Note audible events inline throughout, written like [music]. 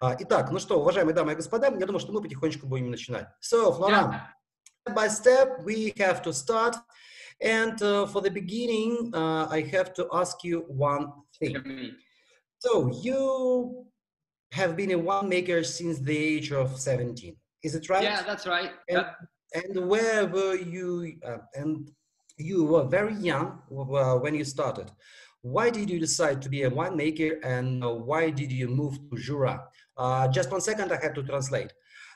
А, итак, ну что, уважаемые дамы и господа, я думаю, что мы потихонечку будем начинать. So, Florian, yeah. step by step, we have to start. And uh, for the beginning, uh, I have to ask you one thing. So, you have been a winemaker since the age of 17. Is it right? Yeah, that's right. And, and where were you? Uh, and you were very young uh, when you started. Why did you decide to be a winemaker and uh, why did you move to Jura? Uh, just one second, I have to translate.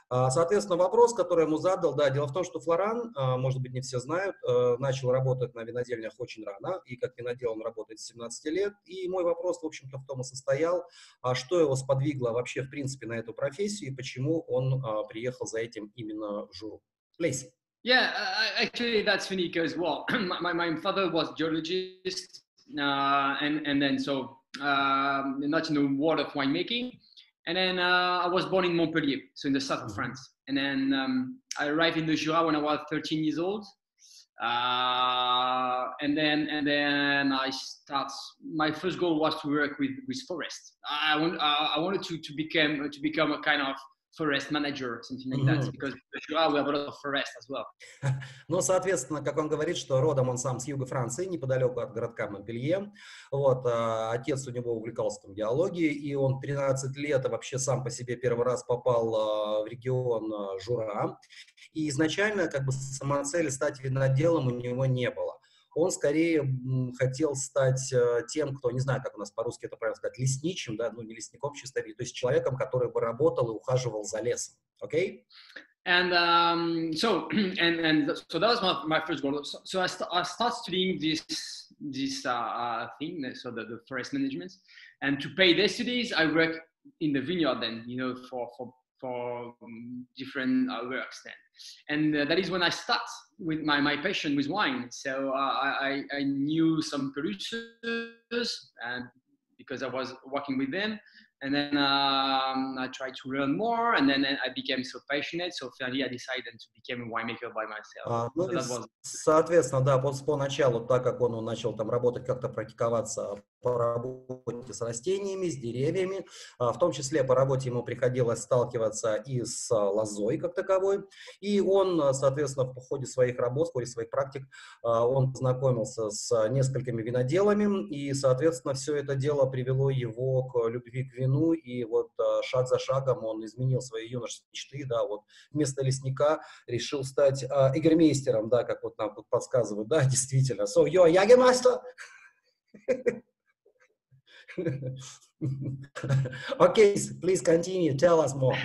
Uh, соответственно, вопрос, который ему задал, да, дело в том, что Флоран, uh, может быть, не все знают, начал работать на винодельнях очень рано, и как винодел он работает с 17 лет. И мой вопрос, в общем-то, в том и состоял, что его сподвигло вообще, в принципе, на эту профессию, и почему он приехал за этим именно в Журу. Please. Yeah, actually, that's funny because, well, [clears throat] my, my father was geologist, uh, and and then so um, not in the world of winemaking. And then uh, I was born in Montpellier, so in the south of mm-hmm. France. And then um, I arrived in the Jura when I was 13 years old. Uh, and then and then I start. My first goal was to work with with forest. I want I wanted to to become to become a kind of forest manager, something like mm-hmm. that, because we have a lot of forest as well. [laughs] ну, соответственно, как он говорит, что родом он сам с юга Франции, неподалеку от городка Монпелье. Вот, а, отец у него увлекался там геологией, и он 13 лет вообще сам по себе первый раз попал а, в регион а, Жура. И изначально как бы самоцели стать виноделом у него не было он скорее хотел стать э, тем, кто, не знаю, как у нас по-русски это правильно сказать, лесничим, да, ну не лесником чисто, то есть человеком, который бы работал и ухаживал за лесом, окей? Okay? And um, so, and and so that was my, my first goal. So, so I, st- I start studying this this uh, uh, thing, so the, the forest management, and to pay the studies, I work in the vineyard then, you know, for for for um, different uh, works then. And uh, that is when I start with my, my passion with wine. So uh, I, I knew some producers and because I was working with them. And then um, I tried to learn more, and then I became so passionate. So finally, I decided to become a winemaker by myself. А, ну, so was... Соответственно, да, поначалу, так как он начал там работать, как-то практиковаться по работе с растениями, с деревьями. А, в том числе по работе ему приходилось сталкиваться и с а, лозой как таковой. И он, а, соответственно, в ходе своих работ, в ходе своих практик, он познакомился с несколькими виноделами. И, соответственно, все это дело привело его к любви к вину. И вот шаг за шагом он изменил свои юношеские мечты. Да, вот вместо лесника решил стать эгермейстером, да, как вот нам подсказывают. Да, [laughs] действительно. So, you're a [laughs] [laughs] Okay, please continue. Tell us more.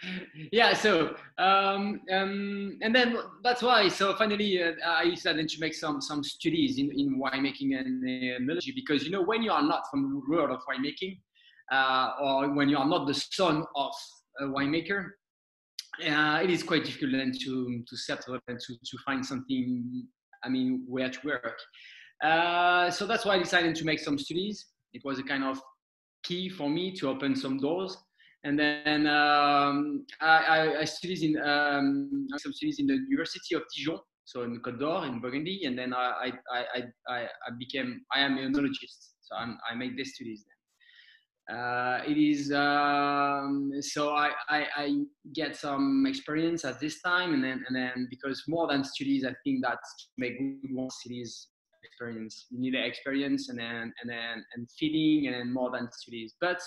[laughs] yeah, so um, um, and then that's why. So finally, uh, I decided to make some some studies in, in winemaking and uh, because you know when you are not from the world of winemaking, uh, or when you are not the son of a winemaker, uh, it is quite difficult then to to settle and to to find something. I mean, where to work. Uh, so that's why I decided to make some studies it was a kind of key for me to open some doors. And then um, I, I, studied in um, some studies in the University of Dijon, so in Côte d'Or in Burgundy. And then I, I, I, I became I am an enologist, so I'm, I make these studies then. Uh, it is um, so I, I, get some experience at this time and then and then because more than studies I think that make good one cities experience. You need experience and then and then and feeding and more than studies. But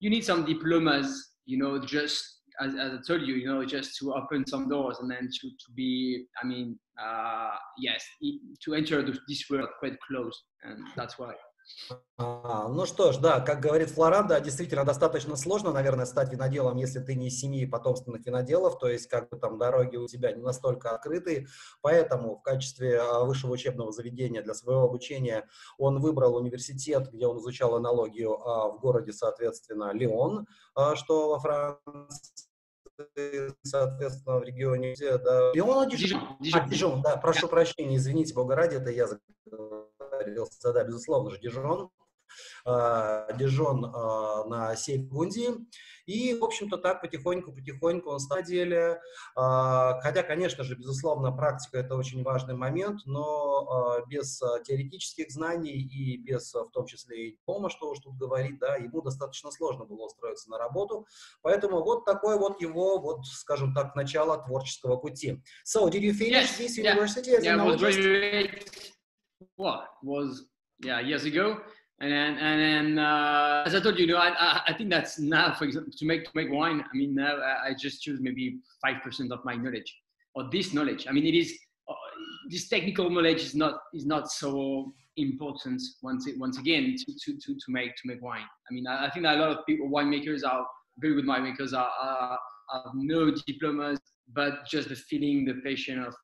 you need some diplomas, you know, just as, as I told you, you know, just to open some doors and then to, to be, I mean, uh, yes, to enter this world quite close. And that's why. А, ну что ж, да, как говорит Флоран, да, действительно достаточно сложно, наверное, стать виноделом, если ты не из семьи потомственных виноделов, то есть как бы там дороги у тебя не настолько открытые, поэтому в качестве а, высшего учебного заведения для своего обучения он выбрал университет, где он изучал аналогию а, в городе, соответственно, Лион, что во Франции соответственно, в регионе, да, Лион, Дижон, Дижон. А, Дижон, да, прошу прощения, извините, бога ради, это я заговорился, да, безусловно же, Дижон. э, Дижон э, на север Гундии. И, в общем-то, так потихоньку-потихоньку он стал деле. А, хотя, конечно же, безусловно, практика – это очень важный момент, но а, без а, теоретических знаний и без, в том числе, и диплома, что уж тут говорить, да, ему достаточно сложно было устроиться на работу. Поэтому вот такое вот его, вот, скажем так, начало творческого пути. So, did you finish yes, this university yeah. as yeah, a well, was, yeah, years ago. and then and then uh, as I told you, you know, I, I think that's now, for example, to make to make wine. I mean, now I just choose maybe five percent of my knowledge or this knowledge. I mean, it is uh, this technical knowledge is not is not so important once it, once again to, to, to, to make to make wine. I mean, I, I think that a lot of people winemakers are very good winemakers are, are, are no diplomas, but just the feeling, the passion of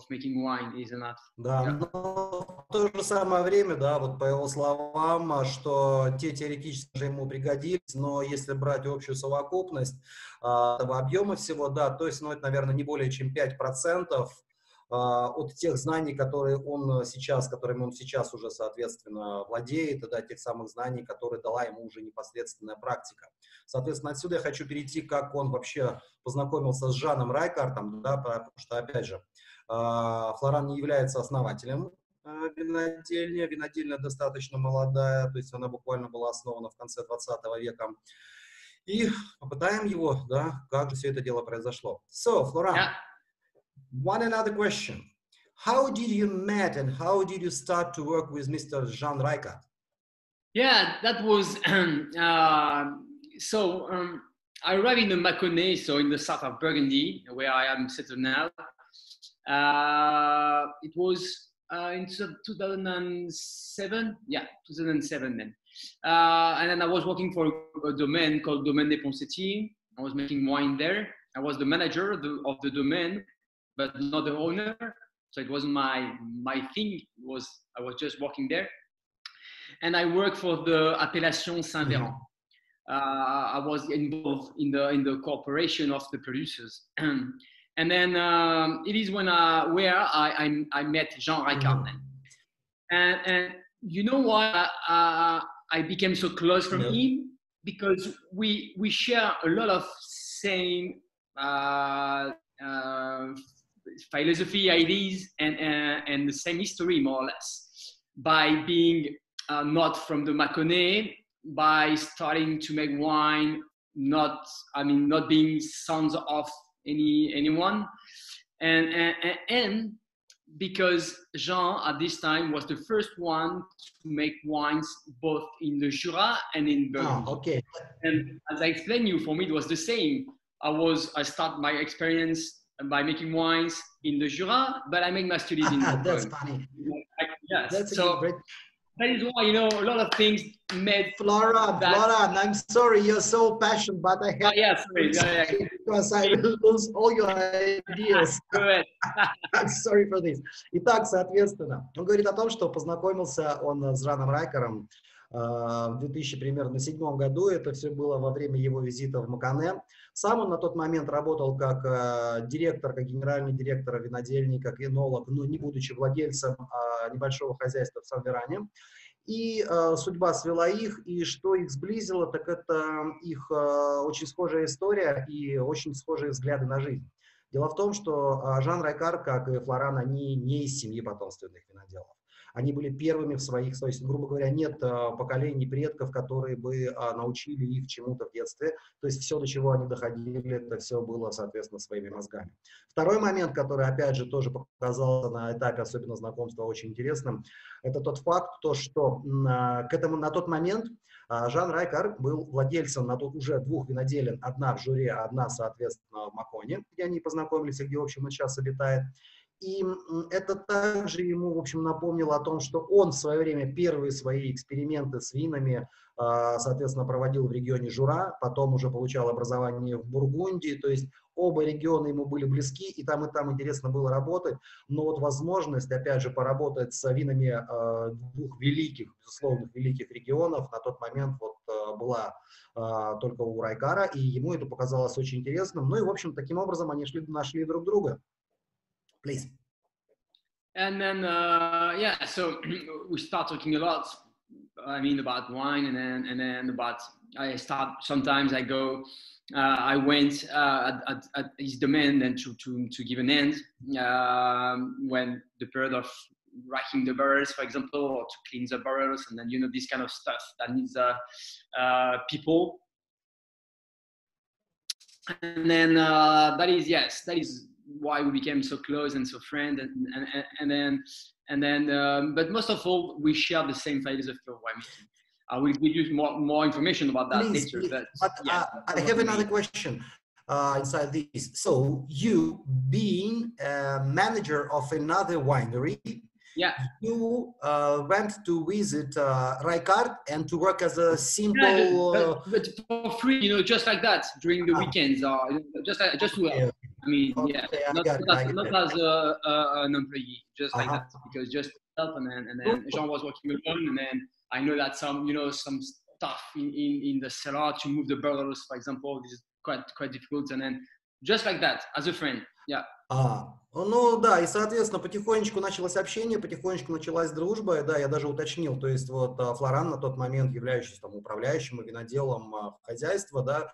of making wine is enough. Да, yeah. но в то же самое время, да, вот по его словам, что те теоретически же ему пригодились, но если брать общую совокупность а, этого объема всего, да, то есть, ну, это, наверное, не более чем 5% а, от тех знаний, которые он сейчас, которыми он сейчас уже, соответственно, владеет, да, тех самых знаний, которые дала ему уже непосредственная практика. Соответственно, отсюда я хочу перейти, как он вообще познакомился с Жаном Райкартом, да, потому что, опять же, Флоран не является основателем а, винодельни. Винодельня достаточно молодая, то есть она буквально была основана в конце 20 века. И попытаем его, да, как же все это дело произошло. So, Флоран, yeah. one another question. How did you met and how did you start to work with Mr. Jean Reichardt? Yeah, that was uh, so. Um, I arrived in the Mâconnais, so in the south of Burgundy, where I am settled now. Uh, it was uh, in 2007, yeah, 2007 then. Uh, and then I was working for a domain called Domaine des Ponsetiers. I was making wine there. I was the manager of the, of the domain, but not the owner. So it wasn't my my thing. It was I was just working there, and I worked for the Appellation Saint Véran. Mm-hmm. Uh, I was involved in the in the corporation of the producers. [clears throat] And then um, it is when uh, where I, I, I met Jean Ricard. Mm. And, and you know why uh, I became so close from yeah. him? Because we, we share a lot of same uh, uh, philosophy, ideas, and, uh, and the same history, more or less. By being uh, not from the Mâconnais, by starting to make wine, not, I mean, not being sons of any anyone and, and, and because Jean at this time was the first one to make wines both in the Jura and in ah, Burgundy. Oh, okay. And as I explained you, for me it was the same. I was I start my experience by making wines in the Jura, but I make my studies in. Burgundy. [laughs] That's funny. I, yes. That's so, great that is why you know a lot of things made Flora. Flora, I'm sorry you're so passionate, but I have oh, yeah, sorry. Yeah, yeah. Because I will lose all your ideas. [laughs] I'm [laughs] sorry for this. Итак, соответственно, он говорит о том, что познакомился он с Жаном Райкером э, в 2000 примерно седьмом году. Это все было во время его визита в Макане. Сам он на тот момент работал как э, директор, как генеральный директор винодельни, как энолог, но не будучи владельцем э, небольшого хозяйства в Сан-Веране. И э, судьба свела их, и что их сблизило, так это их э, очень схожая история и очень схожие взгляды на жизнь. Дело в том, что э, Жан Райкар, как и Флоран, они не из семьи потомственных виноделов. Они были первыми в своих, то есть, грубо говоря, нет а, поколений предков, которые бы а, научили их чему-то в детстве. То есть все, до чего они доходили, это все было, соответственно, своими мозгами. Второй момент, который, опять же, тоже показался на этапе особенно знакомства очень интересным, это тот факт, то, что а, к этому на тот момент Жан Райкар был владельцем на тот уже двух виноделин, одна в Журе, одна, соответственно, в Маконе, где они познакомились, где, в общем, он сейчас обитает. И это также ему, в общем, напомнило о том, что он в свое время первые свои эксперименты с винами, а, соответственно, проводил в регионе Жура, потом уже получал образование в Бургундии, то есть оба региона ему были близки, и там, и там интересно было работать, но вот возможность, опять же, поработать с винами а, двух великих, безусловных великих регионов на тот момент вот а, была только у Райкара, и ему это показалось очень интересным. Ну и, в общем, таким образом они шли, нашли друг друга. Please. And then, uh, yeah, so [clears throat] we start talking a lot I mean about wine, and then and then about I start. Sometimes I go. Uh, I went uh, at, at, his demand and to, to, to give an end um, when the period of racking the barrels, for example, or to clean the barrels, and then you know this kind of stuff that needs uh, uh people. And then uh, that is yes, that is why we became so close and so friends, and, and, and then and then, um, but most of all, we share the same philosophy of winemaking. I will give you more, more information about that please, later. But, but yeah, uh, I have another question uh, inside this. So you being a manager of another winery, yeah, you uh, went to visit uh, Raikart and to work as a simple. Yeah, but, but, for free, you know, just like that during the ah. weekends, or just just to okay. I mean, okay, yeah, not, not, as, not as a, a, an employee, just like uh-huh. that, because just help and then and then Jean was working alone, and then I know that some you know some stuff in, in, in the cellar to move the barrels, for example, is quite quite difficult, and then just like that, as a friend, yeah. А, ну да, и соответственно потихонечку началось общение, потихонечку началась дружба, да, я даже уточнил, то есть вот Флоран на тот момент, являющийся там управляющим и виноделом хозяйства, да,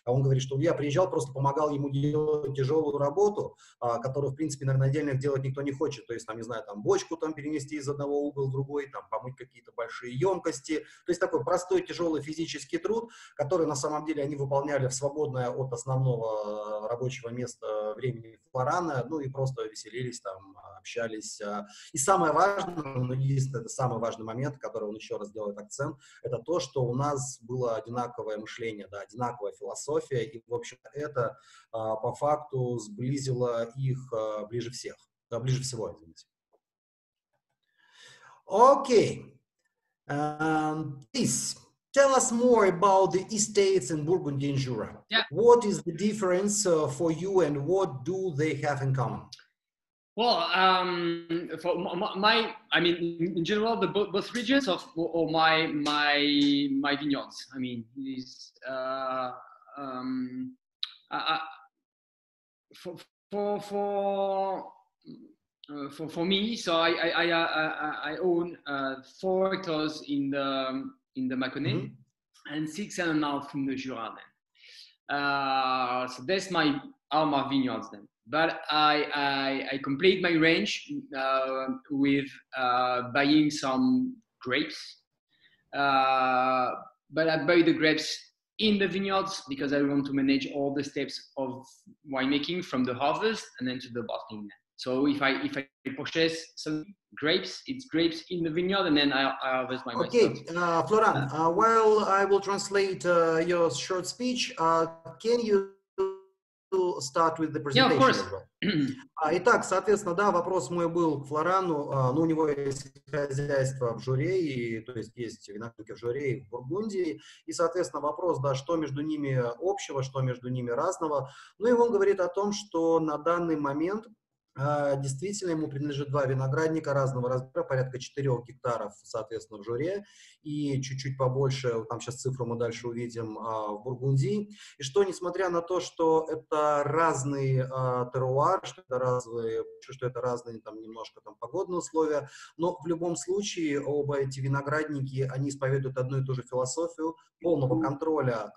а он говорит, что я приезжал, просто помогал ему делать тяжелую работу, а, которую, в принципе, на винодельнях делать никто не хочет. То есть, там, не знаю, там бочку там перенести из одного угла в другой, там помыть какие-то большие емкости. То есть такой простой, тяжелый физический труд, который на самом деле они выполняли в свободное от основного рабочего места времени Флорана, ну и просто веселились там, общались. А. И самое важное, ну, единственное, это самый важный момент, который он еще раз делает акцент, это то, что у нас было одинаковое мышление, да, одинаковая философия, философия, и, в общем, это а, по факту сблизило их а, ближе всех, ближе всего, извините. Окей. Um, please tell us more about the estates in Burgundy and Jura. Yeah. What is the difference uh, for you and what do they have in common? Well, um, for my, I mean, in general, the both regions of or my my my vineyards. I mean, is uh, um, I, for for for, uh, for for me, so I I, I, I own uh, four hectares in the in the Mâconnais mm-hmm. and six and a half in the Jura. Then, uh, so that's my all my vineyards then. But I I, I complete my range uh, with uh, buying some grapes. Uh, but I buy the grapes in the vineyards because I want to manage all the steps of winemaking from the harvest and then to the bottling. So if I if I purchase some grapes, it's grapes in the vineyard, and then I, I harvest my. Okay, uh, Florian. Uh, while I will translate uh, your short speech, uh, can you start with the presentation. Yeah, of course. Итак, соответственно, да, вопрос мой был к Флорану. Ну, у него есть хозяйство в Журе, и, то есть есть виноградники в Журе и в Бургундии. И, соответственно, вопрос, да, что между ними общего, что между ними разного. Ну, и он говорит о том, что на данный момент а, действительно, ему принадлежит два виноградника разного размера, порядка 4 гектаров, соответственно, в Журе, и чуть-чуть побольше, там сейчас цифру мы дальше увидим, а, в Бургундии. И что, несмотря на то, что это разный а, теруар, что это разные, что это разные там немножко там погодные условия, но в любом случае оба эти виноградники, они исповедуют одну и ту же философию полного контроля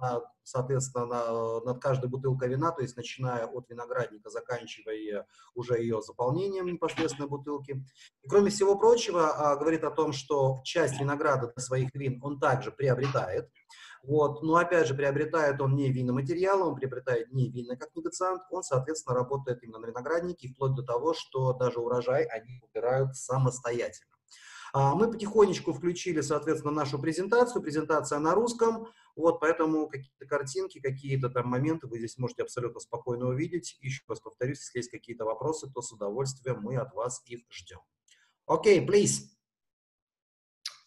над соответственно, на, над каждой бутылкой вина, то есть начиная от виноградника, заканчивая уже ее заполнением непосредственно бутылки. И, кроме всего прочего, а, говорит о том, что часть винограда для своих вин он также приобретает. Вот. Но опять же, приобретает он не виноматериалы, он приобретает не винный как негациант, он, соответственно, работает именно на винограднике, вплоть до того, что даже урожай они убирают самостоятельно. А, мы потихонечку включили, соответственно, нашу презентацию. Презентация на русском. Вот, поэтому какие-то картинки, какие-то там моменты вы здесь можете абсолютно спокойно увидеть. Еще раз повторюсь, если есть какие-то вопросы, то с удовольствием мы от вас их ждем. Окей, okay, please.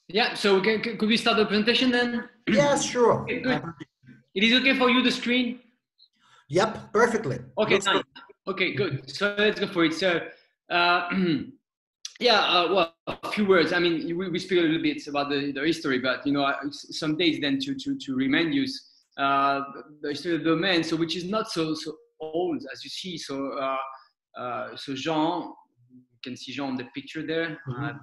Yeah, so can, could we start the presentation then? Yes, sure. Okay, good. It is okay for you, the screen? Yep, perfectly. Okay, nice. Okay, good. So let's go for it. So, uh, [clears throat] Yeah, uh, well, a few words. I mean, we, we speak a little bit about the, the history, but you know, some days then to to to remind you uh, the history of the domain, so which is not so so old as you see. So uh, uh, so Jean you can see Jean on the picture there uh, uh,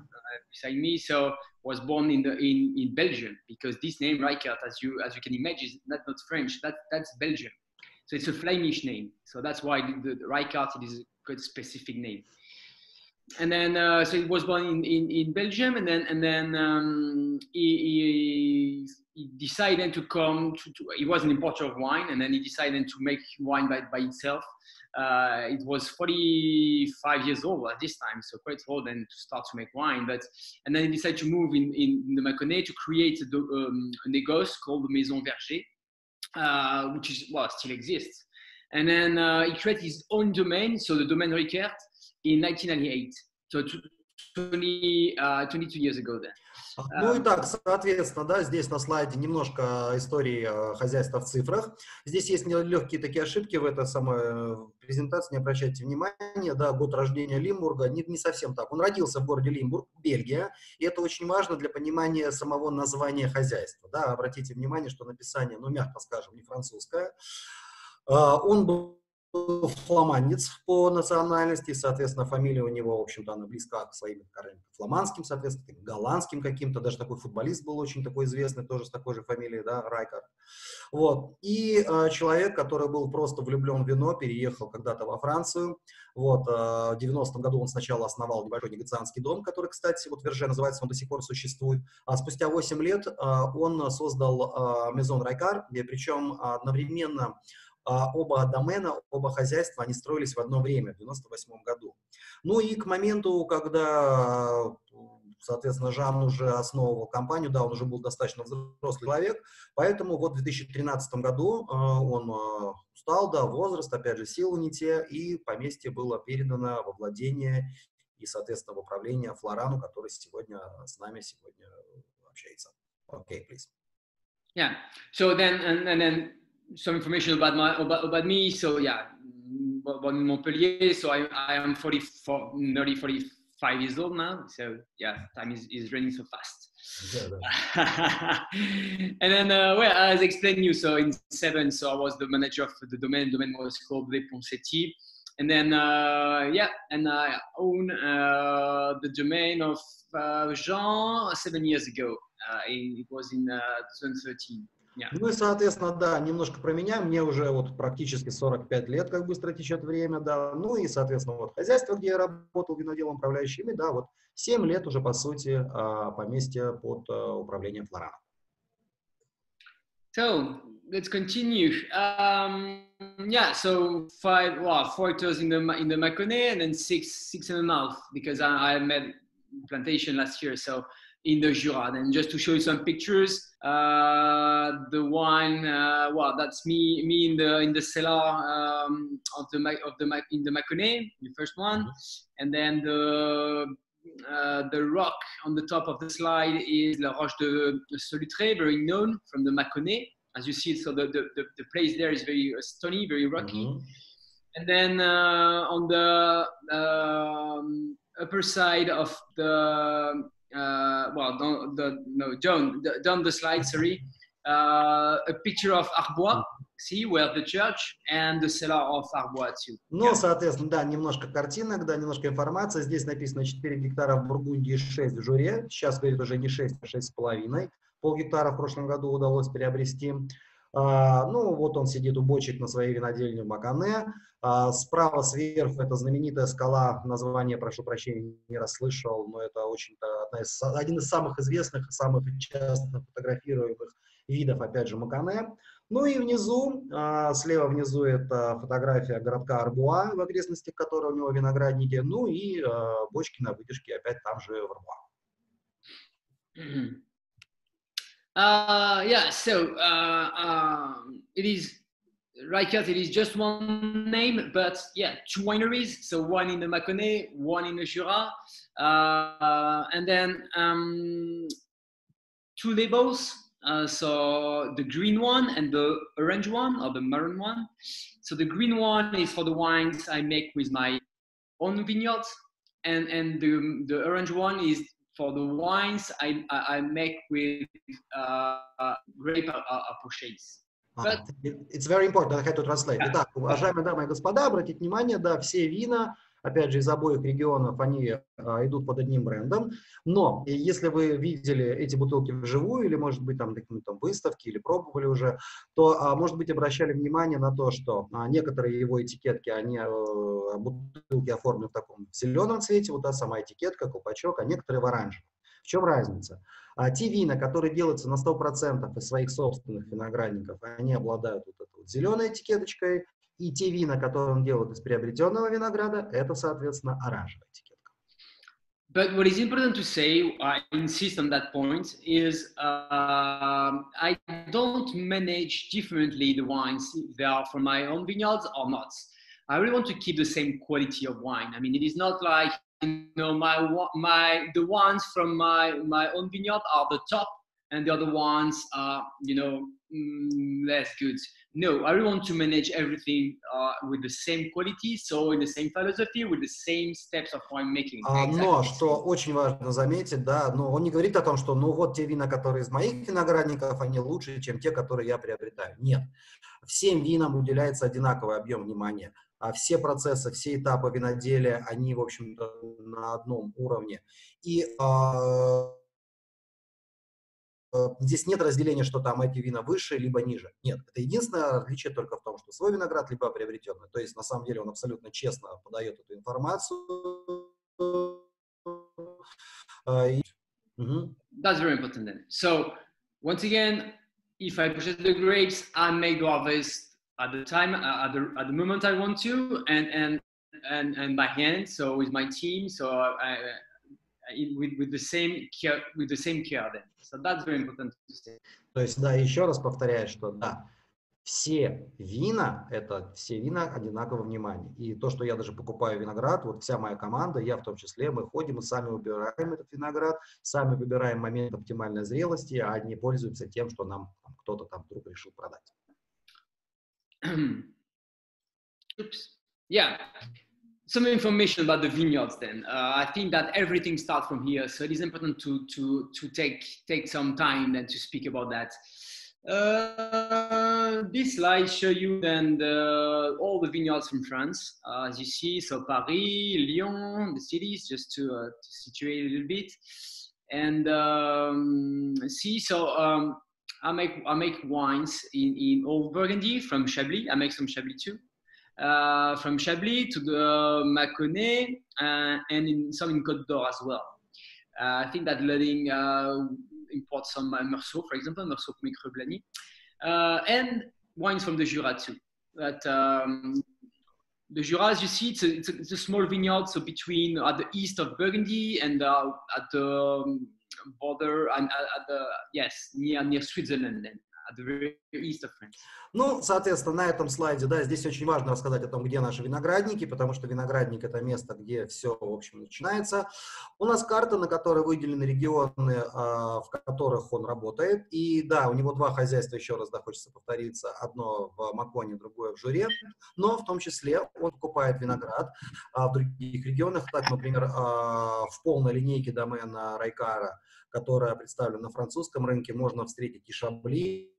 beside me. So was born in the in, in Belgium because this name Rijkaard, as you as you can imagine, is not not French. That that's Belgium. So it's a Flemish name. So that's why the, the, it is a quite specific name. And then uh, so he was born in, in, in Belgium, and then and then um, he, he, he decided to come. To, to, he was an importer of wine, and then he decided to make wine by, by himself. Uh, it was 45 years old at this time, so quite old and to start to make wine. But and then he decided to move in, in the Mâconnais to create a, um, a négoce called the Maison Verger, uh, which is well still exists. And then uh, he created his own domain, so the domain Ricard, in 1998. So 20, uh, 22 years ago then. Ну и так, соответственно, да, здесь на слайде немножко истории э, хозяйства в цифрах. Здесь есть легкие такие ошибки в этой самой э, презентации, не обращайте внимания. Да, год рождения Лимбурга, не, не совсем так. Он родился в городе Лимбург, Бельгия, и это очень важно для понимания самого названия хозяйства. Да, обратите внимание, что написание, ну, мягко скажем, не французское. А, он был фламандец по национальности, соответственно, фамилия у него, в общем-то, она близка к своим корням фламандским, соответственно, голландским каким-то, даже такой футболист был очень такой известный, тоже с такой же фамилией, да, Райкард. Вот. И э, человек, который был просто влюблен в вино, переехал когда-то во Францию. Вот. Э, в 90-м году он сначала основал небольшой негацианский дом, который, кстати, вот Верже называется, он до сих пор существует. А спустя 8 лет э, он создал Мезон Райкар, где причем одновременно оба домена, оба хозяйства, они строились в одно время, в 98 году. Ну и к моменту, когда, соответственно, Жан уже основывал компанию, да, он уже был достаточно взрослый человек, поэтому вот в 2013 году он устал, да, возраст, опять же, силы не те, и поместье было передано во владение и, соответственно, в управление Флорану, который сегодня с нами сегодня общается. Okay, please. Yeah. So then, and, and then some information about my about, about me. So yeah, born in Montpellier. So I, I am 44, nearly 45 years old now. So yeah, time is, is running so fast. [laughs] and then, uh, well, as I explained you, so in seven, so I was the manager of the domain. The domain was called Le Poncetti. And then, uh, yeah, and I own uh, the domain of uh, Jean seven years ago. it was in 2013. Yeah. Ну и, соответственно, да, немножко про меня. Мне уже вот практически 45 лет, как быстро течет время, да. Ну и, соответственно, вот хозяйство, где я работал виноделом управляющими, да, вот 7 лет уже, по сути, поместье под управлением Флорана. So, let's continue. Um, yeah, so five, well, four hectares in the in the Mâconnais and then six, six and a half because I, I made plantation last year. So in the Jura. And just to show you some pictures, uh, the one, uh, well, that's me, me in the in the cellar um, of the of the in the Mâconnais, the first one, and then the uh, the rock on the top of the slide is La Roche de Solutré, very known from the Mâconnais. As you see, so the, the, the, place there is very stony, very rocky. Mm-hmm. And then uh, on the um, upper side of the uh, well, don't, the, no, John, down the slide, sorry, uh, a picture of Arbois, see, where the church and the cellar of Arbois too. Ну, соответственно, да, немножко картинок, да, немножко информации. Здесь написано 4 гектара в Бургундии и 6 в Журе. Сейчас, говорит, уже не 6, а 6,5. Пол гектара в прошлом году удалось приобрести. А, ну, вот он сидит у бочек на своей винодельне в Макане. А, справа сверху это знаменитая скала, название, прошу прощения, не расслышал, но это очень-то из, один из самых известных и самых часто фотографируемых видов, опять же, Макане. Ну и внизу, а, слева внизу это фотография городка Арбуа, в окрестностях которого у него виноградники, ну и бочки на выдержке опять там же в Арбуа. Uh, yeah, so uh, uh, it is it is just one name, but yeah, two wineries. So one in the Mâconnais, one in the Jura, uh, and then um, two labels. Uh, so the green one and the orange one, or the maroon one. So the green one is for the wines I make with my own vineyards, and and the the orange one is for the wines I, I, I make with uh, grape approaches. But... It's very important, I had to translate. Итак, уважаемые дамы и господа, обратите внимание, да, все вина опять же, из обоих регионов, они а, идут под одним брендом. Но если вы видели эти бутылки вживую, или, может быть, там какие-то там выставки, или пробовали уже, то, а, может быть, обращали внимание на то, что а, некоторые его этикетки, они, а, бутылки оформлены в таком зеленом цвете, вот та сама этикетка, колпачок, а некоторые в оранжевом. В чем разница? А те вина, которые делаются на 100% из своих собственных виноградников, они обладают вот этой вот зеленой этикеточкой, и те вина, которые он делает из приобретенного винограда, это, соответственно, оранжевая этикетка. But what is important to say, I insist on that point, is uh, I don't manage differently the wines if they are from my own vineyards or not. I really want to keep the same quality of wine. I mean, it is not like you know my my the ones from my my own vineyard are the top and the other ones are you know mm, less good no i want to manage everything uh, with the same quality so in the same philosophy with the same steps of winemaking а, exactly. но что очень важно заметить да но он не говорит о том что ну вот те вина которые из моих виноградников они лучше чем те которые я приобретаю нет всем винам уделяется одинаковый объем внимания а все процессы, все этапы виноделия, они, в общем-то, на одном уровне. И э, здесь нет разделения, что там эти вина выше, либо ниже. Нет, это единственное различие только в том, что свой виноград, либо приобретенный. То есть, на самом деле, он абсолютно честно подает эту информацию. That's very important then. So, once again, if I purchase the grapes, I make the harvest at the time uh, at the at the moment I want to and and and and by hand so with my team so I, with with the same care with the same care then so that's very important to say. То есть да еще раз повторяю что да все вина, это все вина одинаково внимания. И то, что я даже покупаю виноград, вот вся моя команда, я в том числе, мы ходим и сами выбираем этот виноград, сами выбираем момент оптимальной зрелости, а не пользуемся тем, что нам кто-то там вдруг решил продать. [clears throat] Oops. Yeah. Some information about the vineyards. Then uh, I think that everything starts from here, so it is important to to to take take some time then to speak about that. Uh, this slide show you then the, all the vineyards from France, uh, as you see. So Paris, Lyon, the cities, just to, uh, to situate a little bit, and um, see. So um, I make I make wines in, in old Burgundy from Chablis. I make some Chablis too. Uh, from Chablis to the Mâconnais uh, and in, some in Côte d'Or as well. Uh, I think that letting uh, import some uh, Meursault, for example, Meursault uh, and wines from the Jura too. But um, the Jura, as you see, it's a, it's a, it's a small vineyard, so between at the east of Burgundy and at the um, border and at the yes near near Switzerland then. Ну, соответственно, на этом слайде, да, здесь очень важно рассказать о том, где наши виноградники, потому что виноградник – это место, где все, в общем, начинается. У нас карта, на которой выделены регионы, а, в которых он работает. И да, у него два хозяйства, еще раз, да, хочется повториться. Одно в Маконе, другое в Журе. Но в том числе он покупает виноград а, в других регионах. Так, например, а, в полной линейке домена Райкара – которая представлена на французском рынке, можно встретить и Шабли,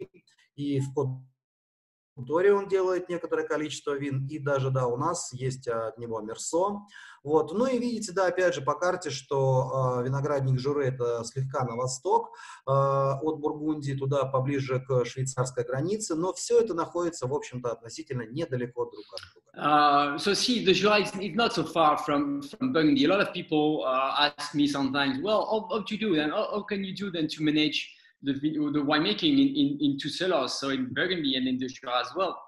и в Доре он делает некоторое количество вин, и даже, да, у нас есть от него Мерсо. Вот. Ну и видите, да, опять же, по карте, что э, виноградник Журе это слегка на восток, э, от Бургундии туда поближе к швейцарской границе, но все это находится, в общем-то, относительно недалеко друг от друга. Uh, so see, the Jura is not so far from, from Burgundy. A lot of people uh, ask me sometimes, well, how, how do you do then? How, how can you do then to manage the, the winemaking in, in, in two cellars, so in Burgundy and in the Jura as well.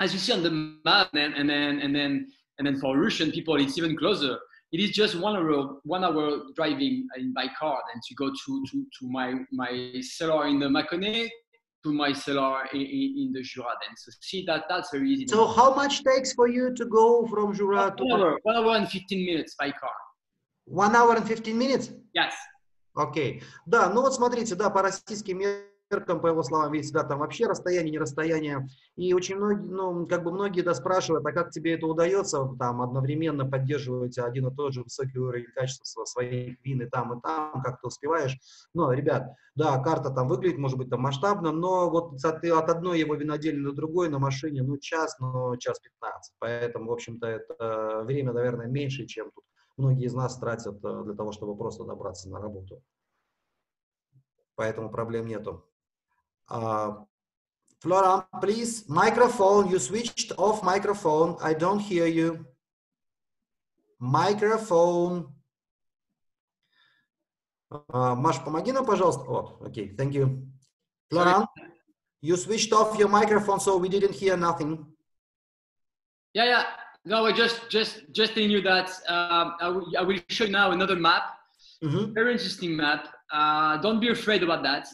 As you see on the map, and, and then and then and then for Russian people, it's even closer. It is just one hour one hour driving in by car, and to go to to, to my my cellar in the Mâconnais to my cellar in, in, the Jura. Then so see that that's very easy. So how much takes for you to go from Jura one to hour, one hour and fifteen minutes by car. One hour and fifteen minutes. Yes. Окей. Да, ну вот смотрите, да, по российским Берком, по его словам, ведь всегда там вообще расстояние, не расстояние. И очень многие, ну, как бы многие да спрашивают, а как тебе это удается, там, одновременно поддерживать один и тот же высокий уровень качества своих вин и там, и там, как ты успеваешь. Но, ребят, да, карта там выглядит, может быть, там масштабно, но вот от, от одной его винодельни до другой на машине, ну, час, но час 15. Поэтому, в общем-то, это время, наверное, меньше, чем тут многие из нас тратят э, для того, чтобы просто добраться на работу. Поэтому проблем нету. Uh, Flora, please, microphone. You switched off microphone. I don't hear you. Microphone. Uh, Маш, помоги нам, пожалуйста. Вот, окей, okay, thank you. Flora, you switched off your microphone, so we didn't hear nothing. Yeah, yeah. No, I just just just telling you that um, I, will, I will show you now another map. Mm -hmm. Very interesting map. Uh, don't be afraid about that.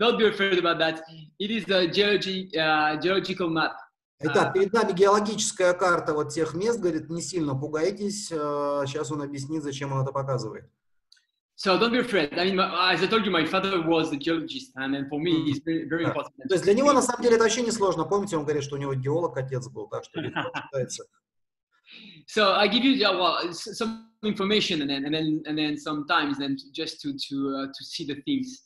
don't be afraid about that. It is a geology uh, geological map. Итак, перед нами геологическая карта вот тех мест, говорит, не сильно пугайтесь. Сейчас он объяснит, зачем он это показывает. So don't be afraid. I mean, as I told you, my father was a geologist, and, and for me, it's very, very important. То есть для него на самом деле это вообще не сложно. Помните, он говорит, что у него геолог отец был, так что [laughs] считается. So I give you well, some information and then and then and then sometimes then just to to uh, to see the things.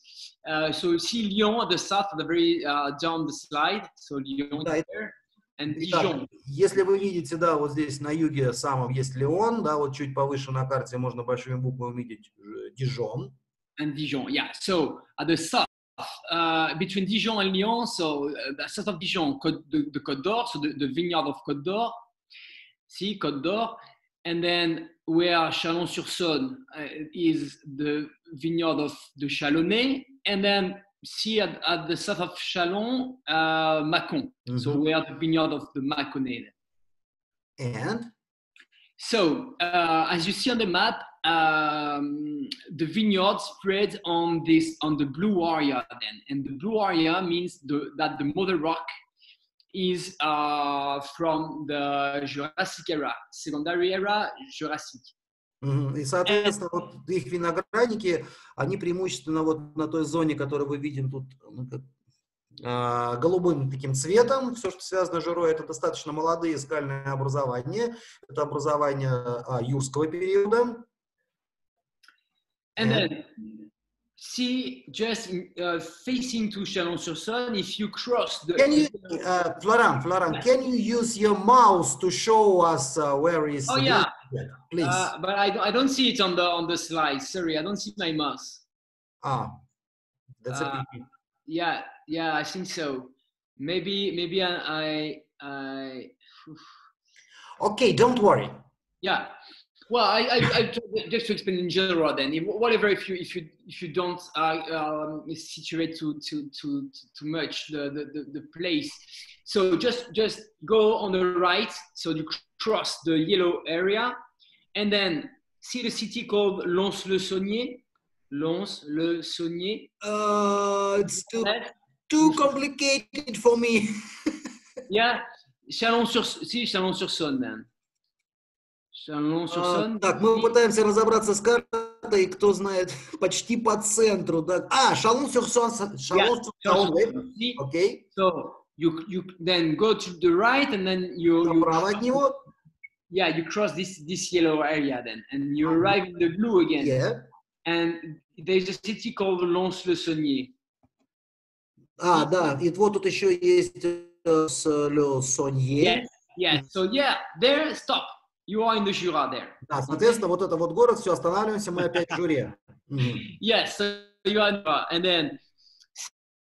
Uh, so see Lyon at the south, at the very uh, down the slide. So Lyon да, there. Итак, если вы видите, да, вот здесь на юге самом есть Леон, да, вот чуть повыше на карте можно большими буквами увидеть Дижон. And Dijon, yeah. So at the south, uh, between Dijon and Lyon, so uh, south of Dijon, Côte, the, the Côte d'Or, so the, the vineyard of Côte d'Or, see Côte d'Or, and then where Chalon-sur-Saône uh, is the vineyard of the Chalonnais, and then see at, at the south of Chalon, uh, Macon. Mm-hmm. So we are the vineyard of the Mâconnais. And? So uh, as you see on the map, um, the vineyard spread on this on the blue area then, and the blue area means the, that the mother rock is uh, from the Jurassic era, secondary era, Jurassic. И, соответственно, вот их виноградники, они преимущественно вот на той зоне, которую вы видим тут ну, а, голубым таким цветом. Все, что связано с жирой, это достаточно молодые скальные образования. Это образование а, юрского периода. And then, see, just uh, facing to Chalon-sur-Saône, if you cross the... Can you, uh, Florent, Florent, can you use your mouse to show us uh, where is... Oh, yeah. Yeah, please. Uh, but I, I don't see it on the on the slide. Sorry, I don't see my mouse. Ah, that's uh, a pity. Yeah, yeah, I think so. Maybe maybe I I. I [sighs] okay, don't worry. Yeah. Well, I, I, I, just to explain in general, then whatever if you if you if you don't uh, um, situate too too too too much the, the the place, so just just go on the right, so you cross the yellow area, and then see the city called Lons-le-Saunier. Lons-le-Saunier. Uh, it's too, too complicated for me. [laughs] yeah, Chalon-sur, si, Chalon-sur-Saône, then. Chalon-sur-Saône. Uh, так, мы пытаемся разобраться с картой, кто знает, [laughs] почти по центру. Да. А, Шалон-sur-Saône. Шалон-sur-Saône, окей. So, you, you then go to the right and then you... Направо от него yeah, you cross this this yellow area then, and you arrive in the blue again. Yeah. And there's a city called Lons-le-Saunier. А, да, и вот тут еще есть Le Saunier. Yes, yes. So yeah, there, stop. You are in the Jura there. Да, соответственно, вот это вот город, все, останавливаемся, мы опять в Жюре. Yes, so you are, and then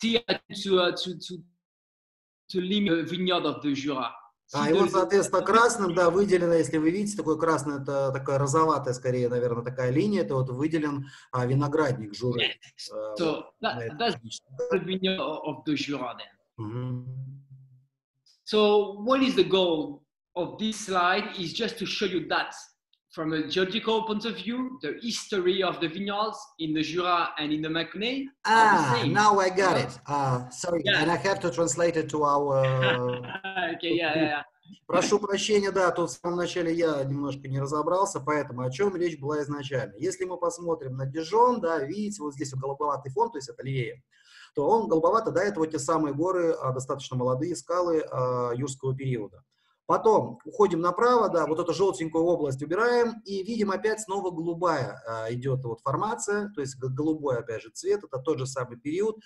see to, uh, to, to, to limit the vineyard of the Jura. А, и вот, соответственно, красным, да, выделено, если вы видите, такой красный, это такая розоватая, скорее, наверное, такая линия, это вот выделен а, виноградник Журы. So, that, that's the vineyard of the Jura then. Mm-hmm. So, what is the goal of this slide is just to show you that from a geological point of view, the history of the vineyards in the Jura and in the Mâconnais. Ah, now I got it. Uh, sorry, yeah. and I have to translate it to our. [laughs] okay, yeah, yeah, yeah. [laughs] Прошу прощения, да, тут в самом начале я немножко не разобрался, поэтому о чем речь была изначально. Если мы посмотрим на Дижон, да, видите, вот здесь вот голубоватый фон, то есть это левее, то он голубовато, да, это вот те самые горы, а, достаточно молодые скалы а, юрского периода. Потом уходим направо, да, вот эту желтенькую область убираем и видим опять снова голубая а, идет вот формация, то есть голубой опять же цвет, это тот же самый период,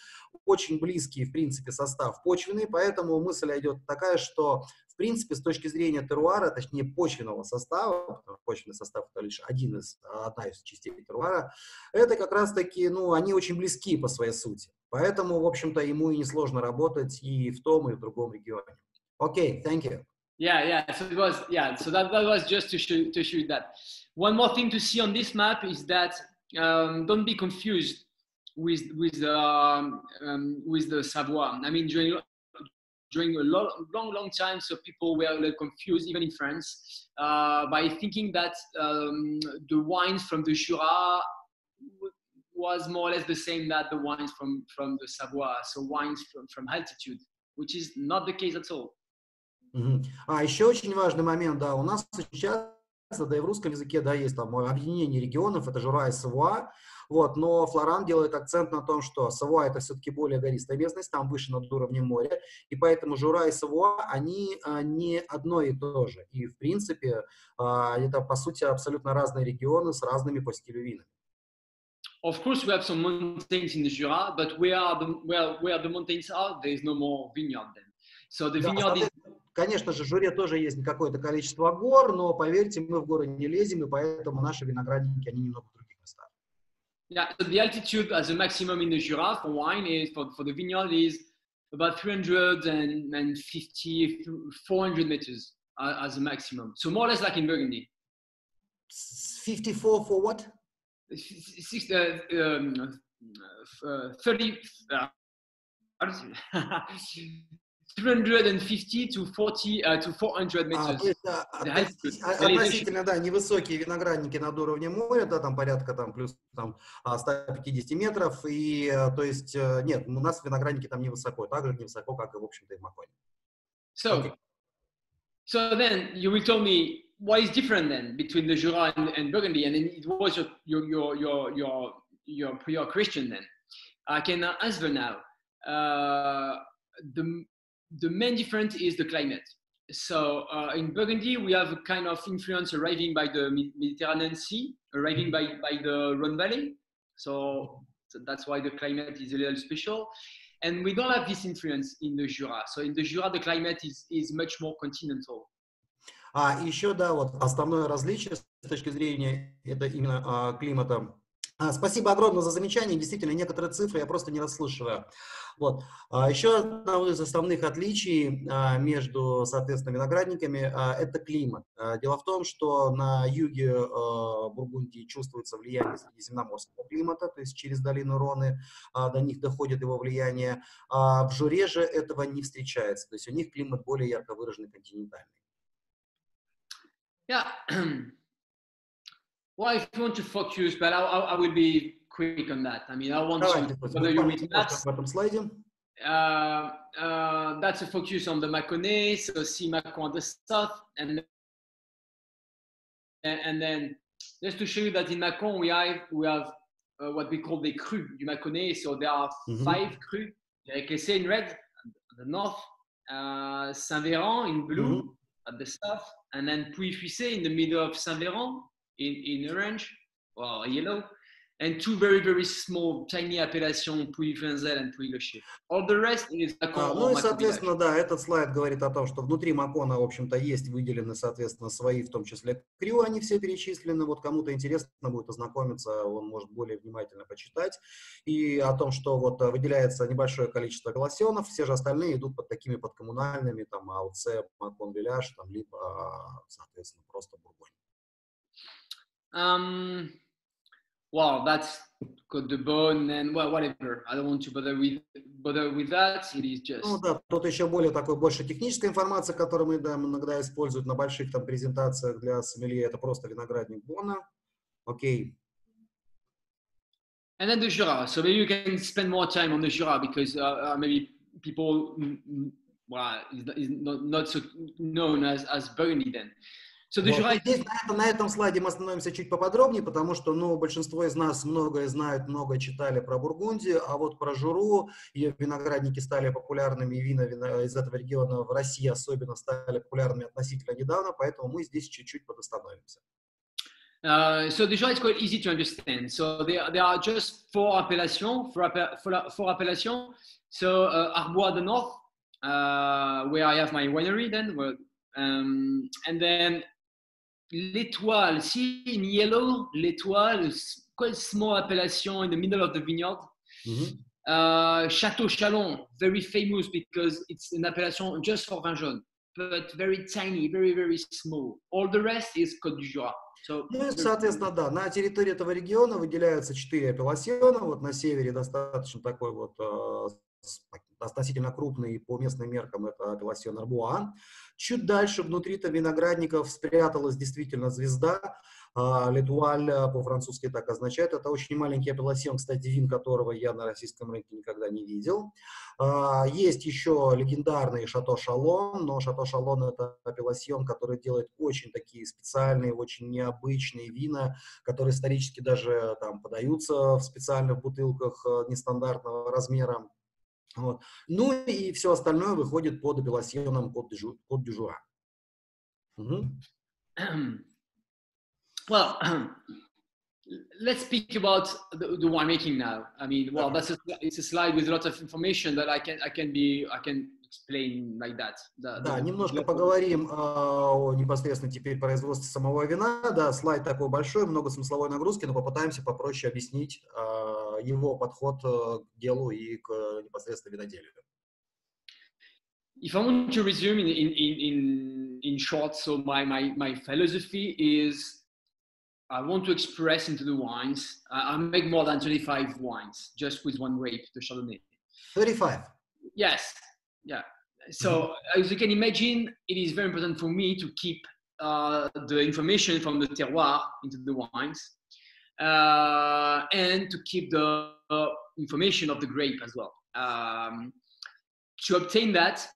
очень близкий в принципе состав почвенный, поэтому мысль идет такая, что в принципе с точки зрения теруара, точнее почвенного состава, почвенный состав это лишь один из, одна из частей теруара, это как раз таки, ну, они очень близки по своей сути, поэтому в общем-то ему и несложно работать и в том, и в другом регионе. Окей, okay, thank you. Yeah, yeah. So it was, yeah. So that, that was just to show to show that. One more thing to see on this map is that um, don't be confused with with um, um, with the Savoie. I mean, during during a long, long, long time, so people were a little confused, even in France, uh, by thinking that um, the wines from the Jura was more or less the same that the wines from from the Savoie. So wines from from altitude, which is not the case at all. А еще очень важный момент, да, у нас сейчас, да и в русском языке, да, есть там объединение регионов, это Жура и Савуа, вот, но Флоран делает акцент на том, что Савуа это все-таки более гористая местность, там выше над уровнем моря, и поэтому Жура и Савуа, они а, не одно и то же, и в принципе а, это по сути абсолютно разные регионы с разными по стилю винами. Of course, we have some mountains in the Jura, but where the, where, where the mountains are, there is no more vineyard then. So the vineyard is Конечно же, в Журе тоже есть какое-то количество гор, но поверьте, мы в горы не лезем, и поэтому наши виноградники, они немного местах. Yeah, so the altitude as a maximum in the Jura for wine is, for, for the vineyard is about 350, 400 meters uh, as a maximum. So more or less like in Burgundy. 54 for what? Six, uh, um, uh, 30, uh, 350 to 40 uh, to 400 meters. А, то есть, да, относительно, да, невысокие виноградники над уровнем моря, да, там порядка там плюс там 150 метров, и то есть нет, у нас виноградники там невысоко, так же невысоко, как и в общем-то и в Маконе. So, okay. so then you will tell me what is different then between the Jura and, and Burgundy, and then it was your your your your your your, your question then. I can answer now. Uh, the the main difference is the climate. So uh, in Burgundy, we have a kind of influence arriving by the Mediterranean Sea, arriving by, by the Rhone Valley. So, so that's why the climate is a little special. And we don't have this influence in the Jura. So in the Jura, the climate is, is much more continental. А еще, да, вот основное различие с точки зрения это именно а, климата А, спасибо огромное за замечание. Действительно, некоторые цифры я просто не расслышиваю. Вот. А, еще одно из основных отличий а, между, соответственно, виноградниками – это климат. Дело в том, что на юге Бургундии чувствуется влияние средиземноморского климата, то есть через долину Роны до них доходит его влияние. В Журе же этого не встречается, то есть у них климат более ярко выраженный континентальный. Yeah. Well, if you want to focus, but I, I, I will be quick on that. I mean, I want to whether you read maps. Uh, uh, that's a focus on the Mâconnais, so see Mâcon on the south, and and then just to show you that in Mâcon we have we have uh, what we call the cru du Mâconnais. So there are mm-hmm. five cru. Réclessé in red the north, uh, Saint-Véran in blue mm-hmm. at the south, and then Puy-Fuissé in the middle of Saint-Véran in, in orange or yellow, and two very, very small, tiny appellations, Puy-Venzel and Puy-Le-Chef. All the rest is а, Ну и, соответственно, да, этот слайд говорит о том, что внутри Макона, в общем-то, есть выделены, соответственно, свои, в том числе крю, они все перечислены. Вот кому-то интересно будет ознакомиться, он может более внимательно почитать. И о том, что вот выделяется небольшое количество голосионов, все же остальные идут под такими подкоммунальными, там, АУЦ, Макон Виляж, там, либо, соответственно, просто Бургонь. Um, well, that's got the bone and well, whatever. I don't want to bother with bother with that. It is just. Ну да, тут еще более такой больше техническая информация, которую мы да, иногда используют на больших там презентациях для сомелье. Это просто виноградник Бона. Окей. Okay. And then the Jura. So maybe you can spend more time on the Jura because uh, uh maybe people well, is, not, not so known as, as Burgundy then. So вот. Здесь, на, этом, на этом слайде мы остановимся чуть поподробнее, потому что ну, большинство из нас многое знают, много читали про Бургундию, а вот про Журу, ее виноградники стали популярными, вина, вина из этого региона в России особенно стали популярными относительно недавно, поэтому мы здесь чуть-чуть подостановимся. Uh, so the Jura is quite easy to understand. So there, there are just four appellations, four, four, four appellations. So uh, Arbois de North, uh, where I have my winery then, where, um, and then l'étoile, see in yellow, l'étoile, quite small appellation in the middle of the vineyard. Mm-hmm. Uh, Chateau Chalon, very famous because it's an appellation just for vin jaune, but very tiny, very, very small. All the rest is Côte du Jura. So, ну, соответственно, да, на территории этого региона выделяются четыре апелласьона. Вот на севере достаточно такой вот э, относительно крупный по местным меркам, это апелласьон Арбуа. Чуть дальше внутри-то виноградников спряталась действительно звезда. А, Летуаль по-французски так означает. Это очень маленький апелласьон, кстати, вин которого я на российском рынке никогда не видел. А, есть еще легендарный Шато Шалон, но Шато Шалон это апелласьон, который делает очень такие специальные, очень необычные вина, которые исторически даже там подаются в специальных бутылках э, нестандартного размера. Вот. Ну и все остальное выходит под апелласьоном код дюжуа. Угу. Well, [clears throat] let's speak about the, the winemaking now. I mean, well, that's a, it's a slide with a lot of information that I can I can be I can explain like that. Да, да немножко поговорим о непосредственно теперь производстве самого вина. Да, слайд такой большой, много смысловой нагрузки, но попытаемся попроще объяснить его подход к делу и к непосредственно виноделию. If I want to resume in, in, in, in short, so my, my, my philosophy is I want to express into the wines. I, I make more than 25 wines just with one grape, the Chardonnay. 35? Yes, yeah. So mm-hmm. as you can imagine, it is very important for me to keep uh, the information from the terroir into the wines uh, and to keep the uh, information of the grape as well. Um, to obtain that,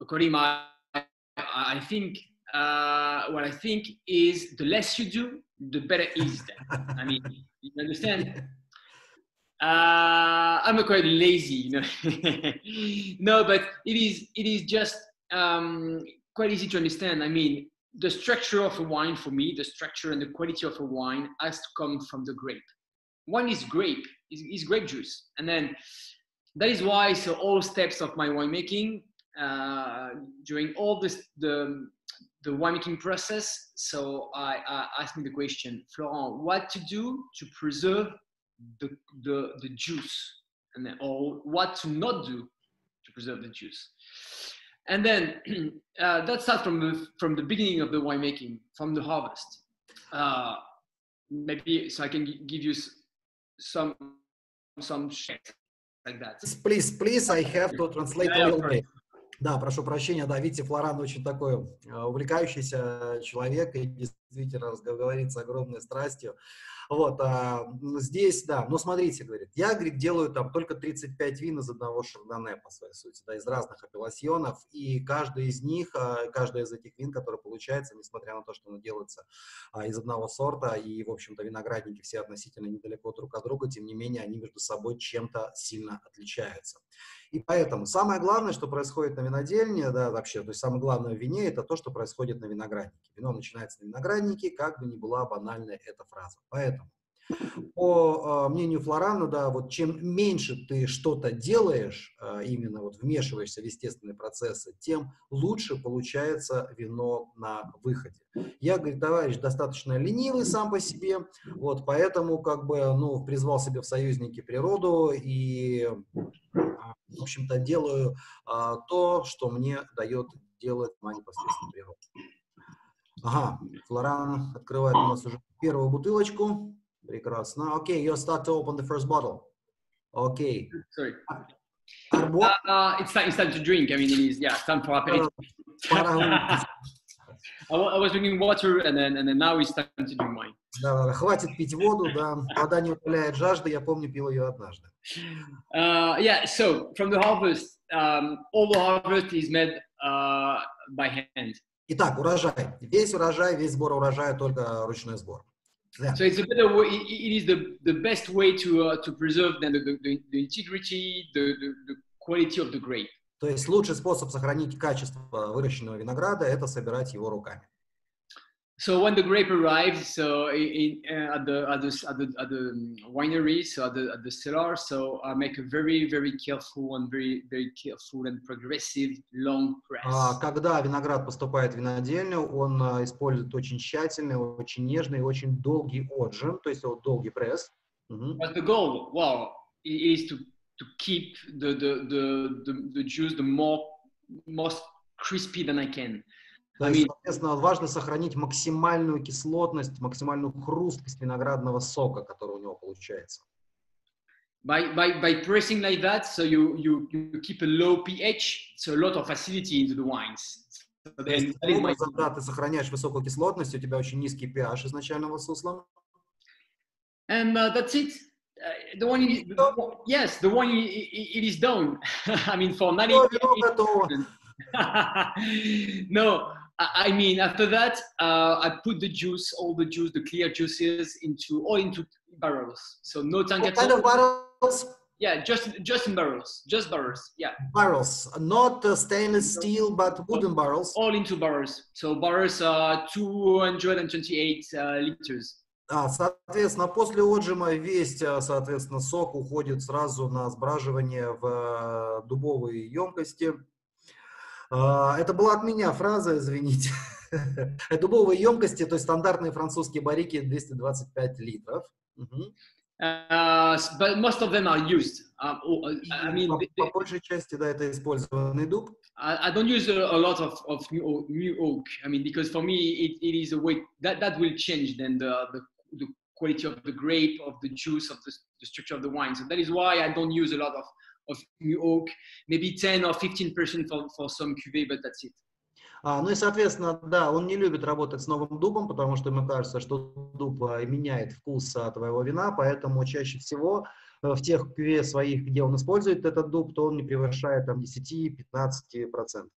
according to my, I think uh, what I think is the less you do, the better is Then. I mean, you understand? [laughs] Uh, I'm quite lazy, you know. [laughs] no, but it is it is just um, quite easy to understand. I mean, the structure of a wine for me, the structure and the quality of a wine has to come from the grape. One is grape, is, is grape juice, and then that is why so all steps of my winemaking uh, during all this the the winemaking process. So I, I asked me the question, Florent, what to do to preserve the the, the juice, and then or what to not do to preserve the juice. And then [clears throat] uh, that starts from the, from the beginning of the winemaking, from the harvest. Uh, maybe so I can give you some some shit like that. Please, please, I have to translate yeah, a little bit. Да, прошу прощения, да, видите, Флоран очень такой увлекающийся человек и действительно говорит с огромной страстью. Вот, а, здесь, да, ну смотрите, говорит, я, говорит, делаю там только 35 вин из одного шардоне, по своей сути, да, из разных апелласьонов, и каждый из них, а, каждая из этих вин, которая получается, несмотря на то, что она делается а, из одного сорта, и, в общем-то, виноградники все относительно недалеко друг от друга, тем не менее, они между собой чем-то сильно отличаются. И поэтому самое главное, что происходит на винодельне, да, вообще, то есть самое главное в вине, это то, что происходит на винограднике. Вино начинается на винограднике, как бы ни была банальная эта фраза. Поэтому по э, мнению Флорана, да, вот чем меньше ты что-то делаешь, э, именно вот вмешиваешься в естественные процессы, тем лучше получается вино на выходе. Я, говорит, товарищ достаточно ленивый сам по себе, вот, поэтому как бы, ну, призвал себе в союзники природу и, в общем-то, делаю а, то, что мне дает делать моя непосредственно природа. Ага, Флоран открывает у нас уже первую бутылочку. Прекрасно. Окей, okay, you start to open the first bottle. Окей. Okay. Sorry. Uh, uh, it's, time, it's time to drink. I mean, it is, yeah, it's time for aperitif. I, was drinking water, and then, and then now it's time to drink wine. Да, да, хватит пить воду, да. Вода не утоляет жажды, я помню, пил ее однажды. Uh, yeah, so from the harvest, um, all the harvest is made uh, by hand. Итак, урожай. Весь урожай, весь сбор урожая только ручной сбор. Да. So it's a better way. It, it is the, the best way to uh, to preserve then the, the, the integrity, the, the, the quality of the grape. То есть лучший способ сохранить качество выращенного винограда – это собирать его руками. So when the grape arrives, so in, uh, at the at the at the, at the winery, so at the at the cellar, so I make a very very careful and very very careful and progressive long press. А, Когда виноград поступает в винодельню, он а, использует очень тщательный, очень нежный, очень долгий отжим, то есть вот долгий пресс. Мгм. But the goal, well, i- is to to keep the the the the, the juice the more most crispy than I can. То I есть, соответственно, важно сохранить максимальную кислотность, максимальную хрусткость виноградного сока, который у него получается. By, by, by pressing like that, so you, you, you keep a low pH, so a lot of acidity into the wines. So То then my- образом, да, ты сохраняешь высокую кислотность, у тебя очень низкий pH изначального сусла. and uh, that's it. Uh, the one, is, yes, the one it is done. I mean, for 90 Всё, вино готово. [laughs] no, I I mean after that, uh, I put the juice, all the juice, the clear juices into all into barrels. So no tank What at kind all. of barrels? Yeah, just just in barrels, just barrels. Yeah, Barrels, not uh, stainless steel, but wooden barrels. all into barrels. So barrels are 228 uh, liters. А, соответственно, после отжима весь, а, соответственно, сок уходит сразу на сбраживание в э, дубовые емкости. А, Это была от меня фраза, извините. Дубовые емкости, то есть стандартные французские барики 225 литров. Uh, but most of them are used. Um, oh, uh, I mean, по, по большей части, да, это использованный дуб. I, I don't use a, a lot of, of new, oak, new oak. I mean, because for me, it, it is a way that, that will change then the, the, the quality of the grape, of the juice, of the, the structure of the wine. So that is why I don't use a lot of, of new oak, maybe 10 or 15% for, for some cuvée, but that's it. А, ну и, соответственно, да, он не любит работать с новым дубом, потому что ему кажется, что дуб а, меняет вкус а, твоего вина, поэтому чаще всего э, в тех кюве своих, где он использует этот дуб, то он не превышает там 10-15 процентов.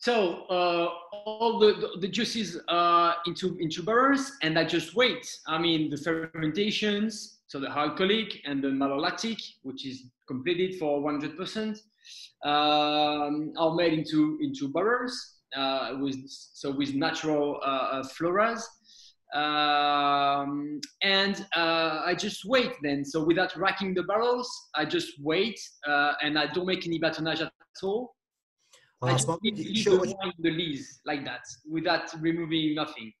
So uh, all the, the, juices uh, into into barrels, and I just wait. I mean the fermentations, so the alcoholic and the malolactic, which is completed for 100%, um, are made into into barrels uh, with so with natural uh, uh, floras. Um, and uh, I just wait then. So without racking the barrels, I just wait, uh, and I don't make any batonnage at all. А, смотрите, еще the очень, wine in the lees like that, without removing nothing.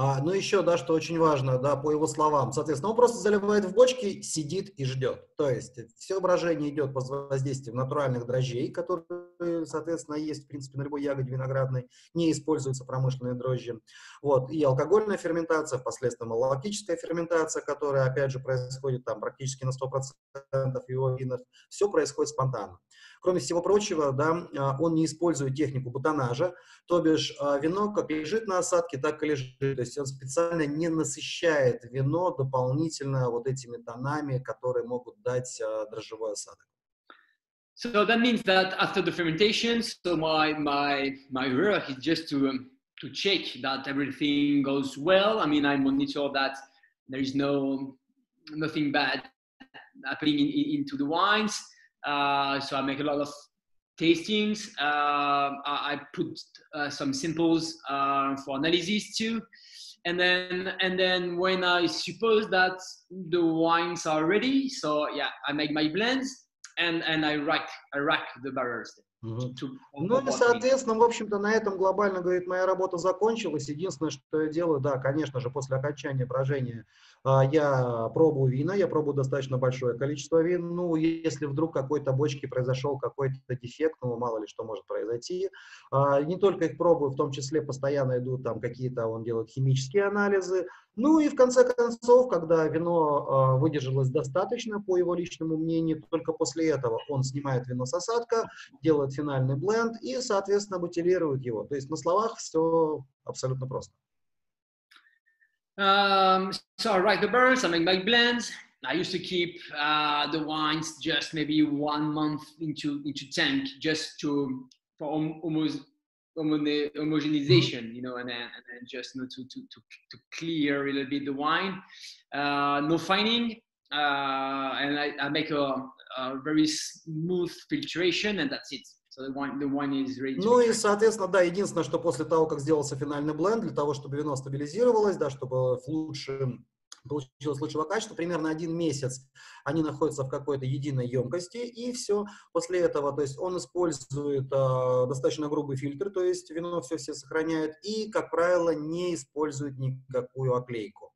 а, ну еще, да, что очень важно, да, по его словам, соответственно, он просто заливает в бочки, сидит и ждет. То есть все брожение идет под воздействием натуральных дрожжей, которые, соответственно, есть, в принципе, на любой ягоде виноградной, не используются промышленные дрожжи. Вот, и алкогольная ферментация, впоследствии малолактическая ферментация, которая, опять же, происходит там практически на 100% в его винах, все происходит спонтанно. Кроме всего прочего, да, а, он не использует технику бутонажа, то бишь а, вино как лежит на осадке, так и лежит. То есть он специально не насыщает вино дополнительно вот этими тонами, которые могут дать а, дрожжевой осадок. So that means that after the fermentation, so my my my work is just to um, to check that everything goes well. I mean, I monitor that there is no nothing bad happening in, in- into the wines. Uh, so I make a lot of tastings. Uh, I, I, put uh, some samples uh, for analysis too. And then, and then when I suppose that the wines are ready, so yeah, I make my blends and, and I rack, I rack the barrels. Ну и, соответственно, в общем-то, на этом глобально, говорит, моя работа закончилась. Единственное, что я делаю, да, конечно же, после окончания брожения а, я пробую вина, я пробую достаточно большое количество вин. Ну, если вдруг какой-то бочке произошел какой-то дефект, ну, мало ли что может произойти. А, Не только их пробую, в том числе постоянно идут там какие-то, он делает химические анализы. Ну и в конце концов, когда вино а, выдержалось достаточно, по его личному мнению, только после этого он снимает вино с осадка, делает финальный бленд и, соответственно, бутилирует его. То есть на словах все абсолютно просто. Um, so I rack the barrels, I make my blends, I used to keep uh, the wines just maybe one month into into tank just to for almost homogenization, you know, and then, and then just you know, to, to, to, to clear a little bit the wine. Uh, no fining, uh, and I, I make a, a, very smooth filtration, and that's it. So the wine, the wine is ready. Ну и, соответственно, да, единственное, что после того, как сделался финальный бленд, для того, чтобы вино стабилизировалось, да, чтобы в лучшем получилось лучшего качества, примерно один месяц они находятся в какой-то единой емкости, и все. После этого, то есть он использует э, достаточно грубый фильтр, то есть вино все все сохраняет, и, как правило, не использует никакую оклейку.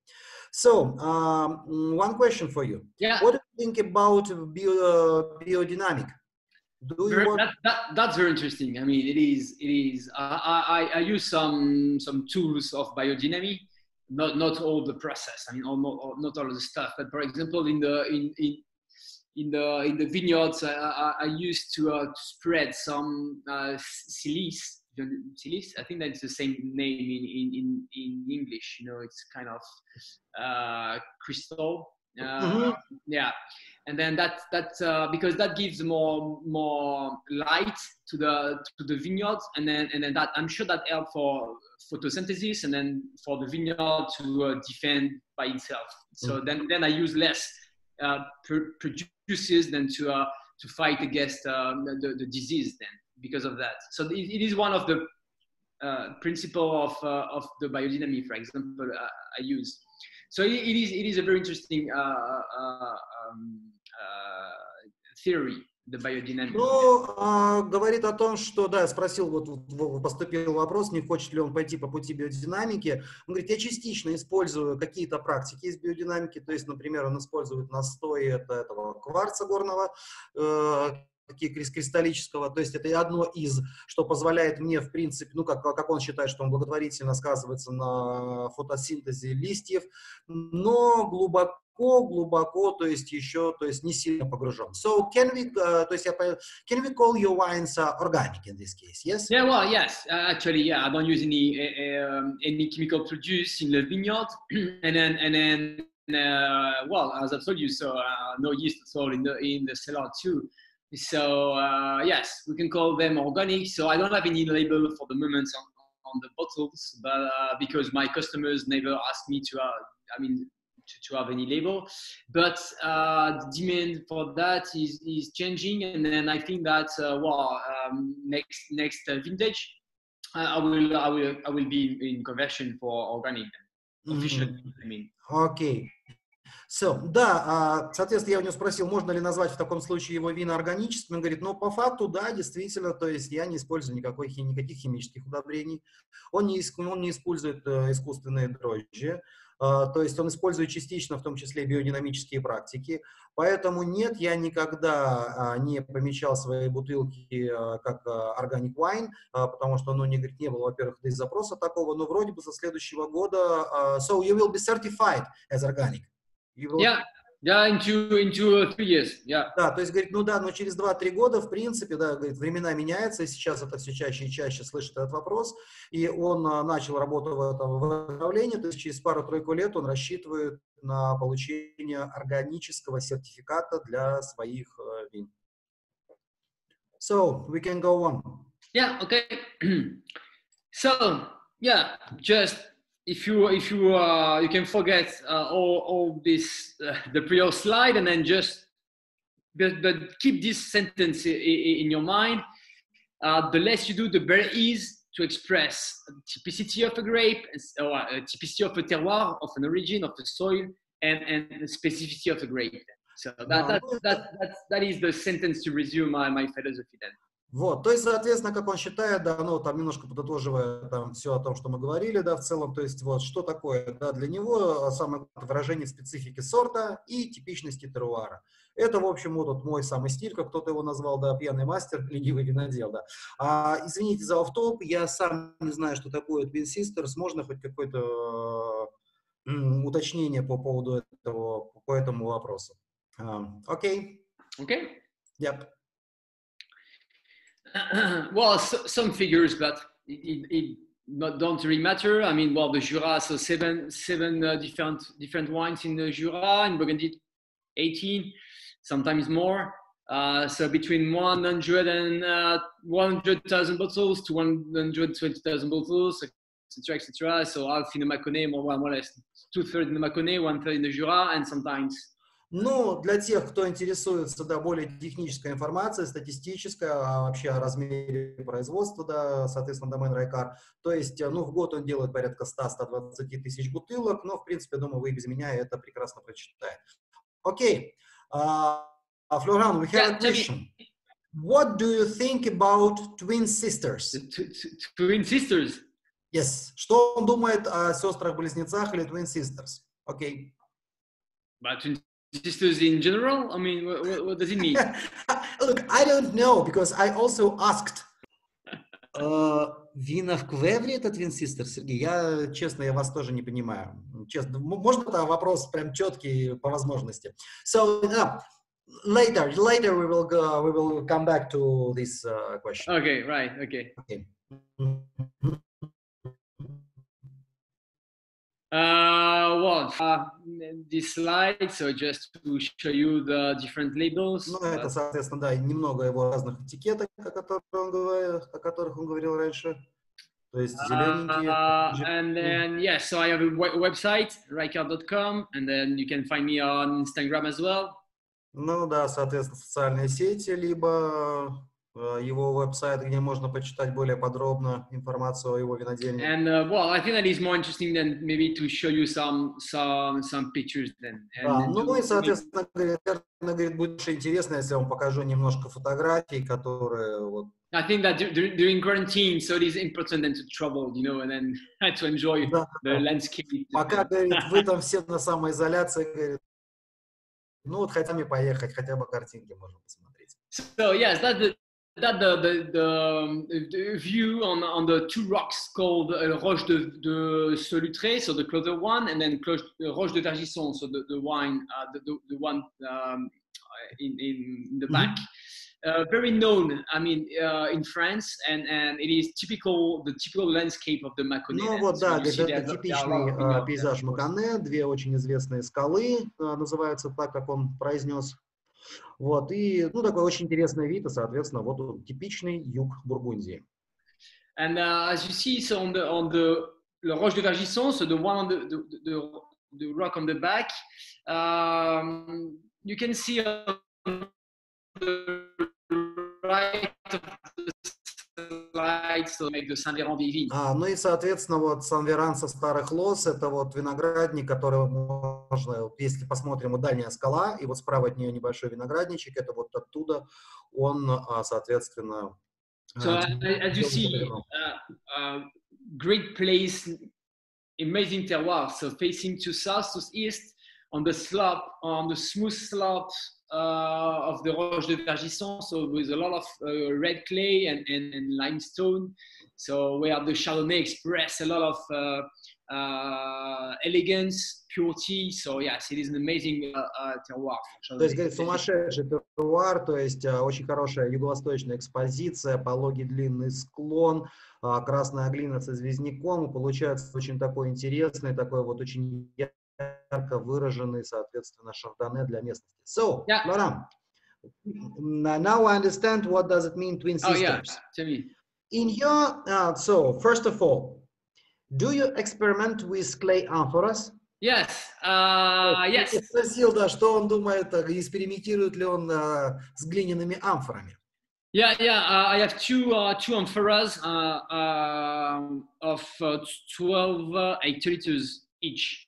So, uh, one question for you. Yeah. What do you think about bio, uh, biodynamic? Do you want... that, that, that's very interesting. I mean, it is. It is. I, I, I use some some tools of biodynamic not not all the process. I mean, all, not, not all the stuff. But for example, in the in in in the in the vineyards, I, I, I used to, uh, to spread some uh, silice. Silice, I think that's the same name in, in, in, in English. You know, it's kind of uh, crystal. Uh, mm-hmm. Yeah, and then that that uh, because that gives more more light to the to the vineyard and then and then that i'm sure that helps for photosynthesis and then for the vineyard to uh, defend by itself. So mm. then then i use less uh, producers than to uh, to fight against um, the, the disease then because of that. So it, it is one of the uh, principle of uh, of the biodynamic for example i use so it, is it is a very interesting um, theory the biodynamic. Ну, а, говорит о том, что, да, спросил, вот поступил вопрос, не хочет ли он пойти по пути биодинамики. Он говорит, я частично использую какие-то практики из биодинамики, то есть, например, он использует настои это, этого кварца горного, э, кристаллического, то есть это одно из, что позволяет мне, в принципе, ну, как, как он считает, что он благотворительно сказывается на фотосинтезе листьев, но глубоко глубоко, то есть еще, то есть не сильно погружен. So can we, uh, то есть я can we call your wines uh, organic in this case? Yes. Yeah, well, yes. Uh, actually, yeah, I don't use any uh, um, any chemical produced in the vineyard, and then and then uh, well, as I've told you, so uh, no yeast at all in the in the cellar too. So uh, yes, we can call them organic. So I don't have any label for the moment on, on the bottles, but uh, because my customers never ask me to, uh, I mean, to, to, have any label. But uh, the demand for that is, is changing, and then I think that uh, well, um, next next uh, vintage, I will I will I will be in conversion for organic. Officially, mm-hmm. I mean. Okay. So, да, а, соответственно, я у него спросил, можно ли назвать в таком случае его вина органическими. Он говорит, ну, по факту, да, действительно, то есть я не использую никакой, никаких химических удобрений. Он не, он не использует э, искусственные дрожжи. А, то есть он использует частично, в том числе, биодинамические практики. Поэтому нет, я никогда а, не помечал свои бутылки как organic wine, потому что, ну, не, говорит, не было, во-первых, из запроса такого, но вроде бы со следующего года, so you will be certified as organic. Его... Yeah. Yeah, into, into three years. Yeah. Да, то есть, говорит, ну да, но через 2-3 года, в принципе, да, говорит, времена меняются, и сейчас это все чаще и чаще слышит этот вопрос, и он а, начал работу в этом направлении, то есть через пару-тройку лет он рассчитывает на получение органического сертификата для своих э, вин. So, we can go on. Yeah, okay. [clears throat] so, yeah, just if you if you uh, you can forget uh, all, all this uh, the previous slide and then just but, but keep this sentence in, in your mind. Uh, the less you do the better is to express the typicity of a grape or uh, typicity of a terroir of an origin of the soil and and the specificity of the grape. So that, that, that, that, that is the sentence to resume my, my philosophy then Вот, то есть, соответственно, как он считает, да, ну, там немножко подытоживая там все о том, что мы говорили, да, в целом, то есть, вот, что такое, да, для него самое выражение специфики сорта и типичности теруара. Это, в общем, вот, вот мой самый стиль, как кто-то его назвал, да, пьяный мастер, [laughs] ленивый винодел, да. А, извините за офтоп, я сам не знаю, что такое Twin Sisters, можно хоть какое-то э, уточнение по поводу этого, по этому вопросу? Окей? Uh, Окей? Okay. Okay? Yep. [clears throat] well, so, some figures, but it, it, don't really matter. I mean, well, the Jura, so seven seven uh, different different wines in the Jura, in Burgundy, 18, sometimes more. Uh, so between 100 and uh, 100,000 bottles to 120,000 bottles, etc., etc. So half in the Mâconnais, more, more or less two thirds in the Mâconnais, one third in the Jura, and sometimes Ну, для тех, кто интересуется, да, более технической информацией, статистической, а вообще о размере производства, да, соответственно, домен Райкар, то есть, ну, в год он делает порядка 100-120 тысяч бутылок, но, в принципе, думаю, вы без меня это прекрасно прочитаете. Окей. Uh, Florian, we have yeah, a question. What do you think about twin sisters? Twin sisters? Yes. Что он думает о сестрах-близнецах или twin sisters? Окей. Okay. But twin sisters in general? I mean, what, what does it mean? Look, I don't know because I also asked. Uh, Вина в Квевре это Twin Sisters, Сергей? Я, честно, я вас тоже не понимаю. Честно, можно это вопрос прям четкий по возможности? So, uh, later, later we will go, we will come back to this uh, question. Okay, right, okay. Okay. Uh, well, uh, this slide, so just to show you the different labels. Ну, это, соответственно, да, немного его разных этикеток, о которых он говорил, о которых он говорил раньше. То есть зелененькие. Uh, and then, yeah, so I have a website, ricard.com, and then you can find me on Instagram as well. Ну да, соответственно, социальные сети, либо его веб-сайт, где можно почитать более подробно информацию о его винодельне. And uh, well, I think that is more interesting than maybe to show you some some some pictures then. And да, ну и соответственно, говорит, говорит, будет очень интересно, если я вам покажу немножко фотографий, которые вот. I think that during quarantine, so it is important then to travel, you know, and then [laughs] to enjoy да, the landscape. Пока, [laughs] говорит, вы там все на самоизоляции, говорит, ну вот хотя бы поехать, хотя бы картинки можно посмотреть. So yes, that's the that the, the, the, the, view on, on the two rocks called uh, Roche de, de Solutré, so the closer one, and then Cloche, uh, Roche de Vergisson, so the, the wine, uh, the, the, the, one um, in, in the back. Mm-hmm. Uh, very known, I mean, uh, in France, and, and it is typical, the typical landscape of the Mâconnais. Ну вот, да, so это типичный uh, пейзаж Маконе, две очень известные скалы, называются так, как он произнес Вот, и, ну, такой очень интересный вид, и, соответственно, вот типичный юг Бургундии. And uh, as you see, so on the, on the, le roche de Vergisson, so the one on the, the, the, the rock on the back, um, you can see on the right of the А, ну и, соответственно, вот Сан-Веран со старых лос, это вот виноградник, который можно, если посмотрим, у дальняя скала, и вот справа от нее небольшой виноградничек, это вот оттуда он, а, соответственно... So, uh, as you see, uh, uh, great place, amazing terroir, so facing to south, to east, on the slope, on the smooth slopes of the Roche de Vergisson, so with a lot of uh, red clay and, and, and, limestone. So where the Chardonnay express a lot of uh, uh elegance, purity. So yes, it is an amazing uh, uh, terroir. То есть, говорит, сумасшедший терруар, то есть очень хорошая юго-восточная экспозиция, пологий длинный склон, красная глина с известняком, и получается очень такой интересный, такой вот очень ярко выраженный, соответственно, шардоне для местности. So, yeah. Laurent, now I understand what does it mean twin sisters. Oh, yeah. Tell me. In your, uh, so, first of all, do you experiment with clay amphoras? Yes, uh, yes. Я спросил, да, что он думает, экспериментирует ли он uh, с глиняными амфорами. Yeah, yeah. Uh, I have two uh, two amphoras uh, um, of 12 uh, hectoliters each.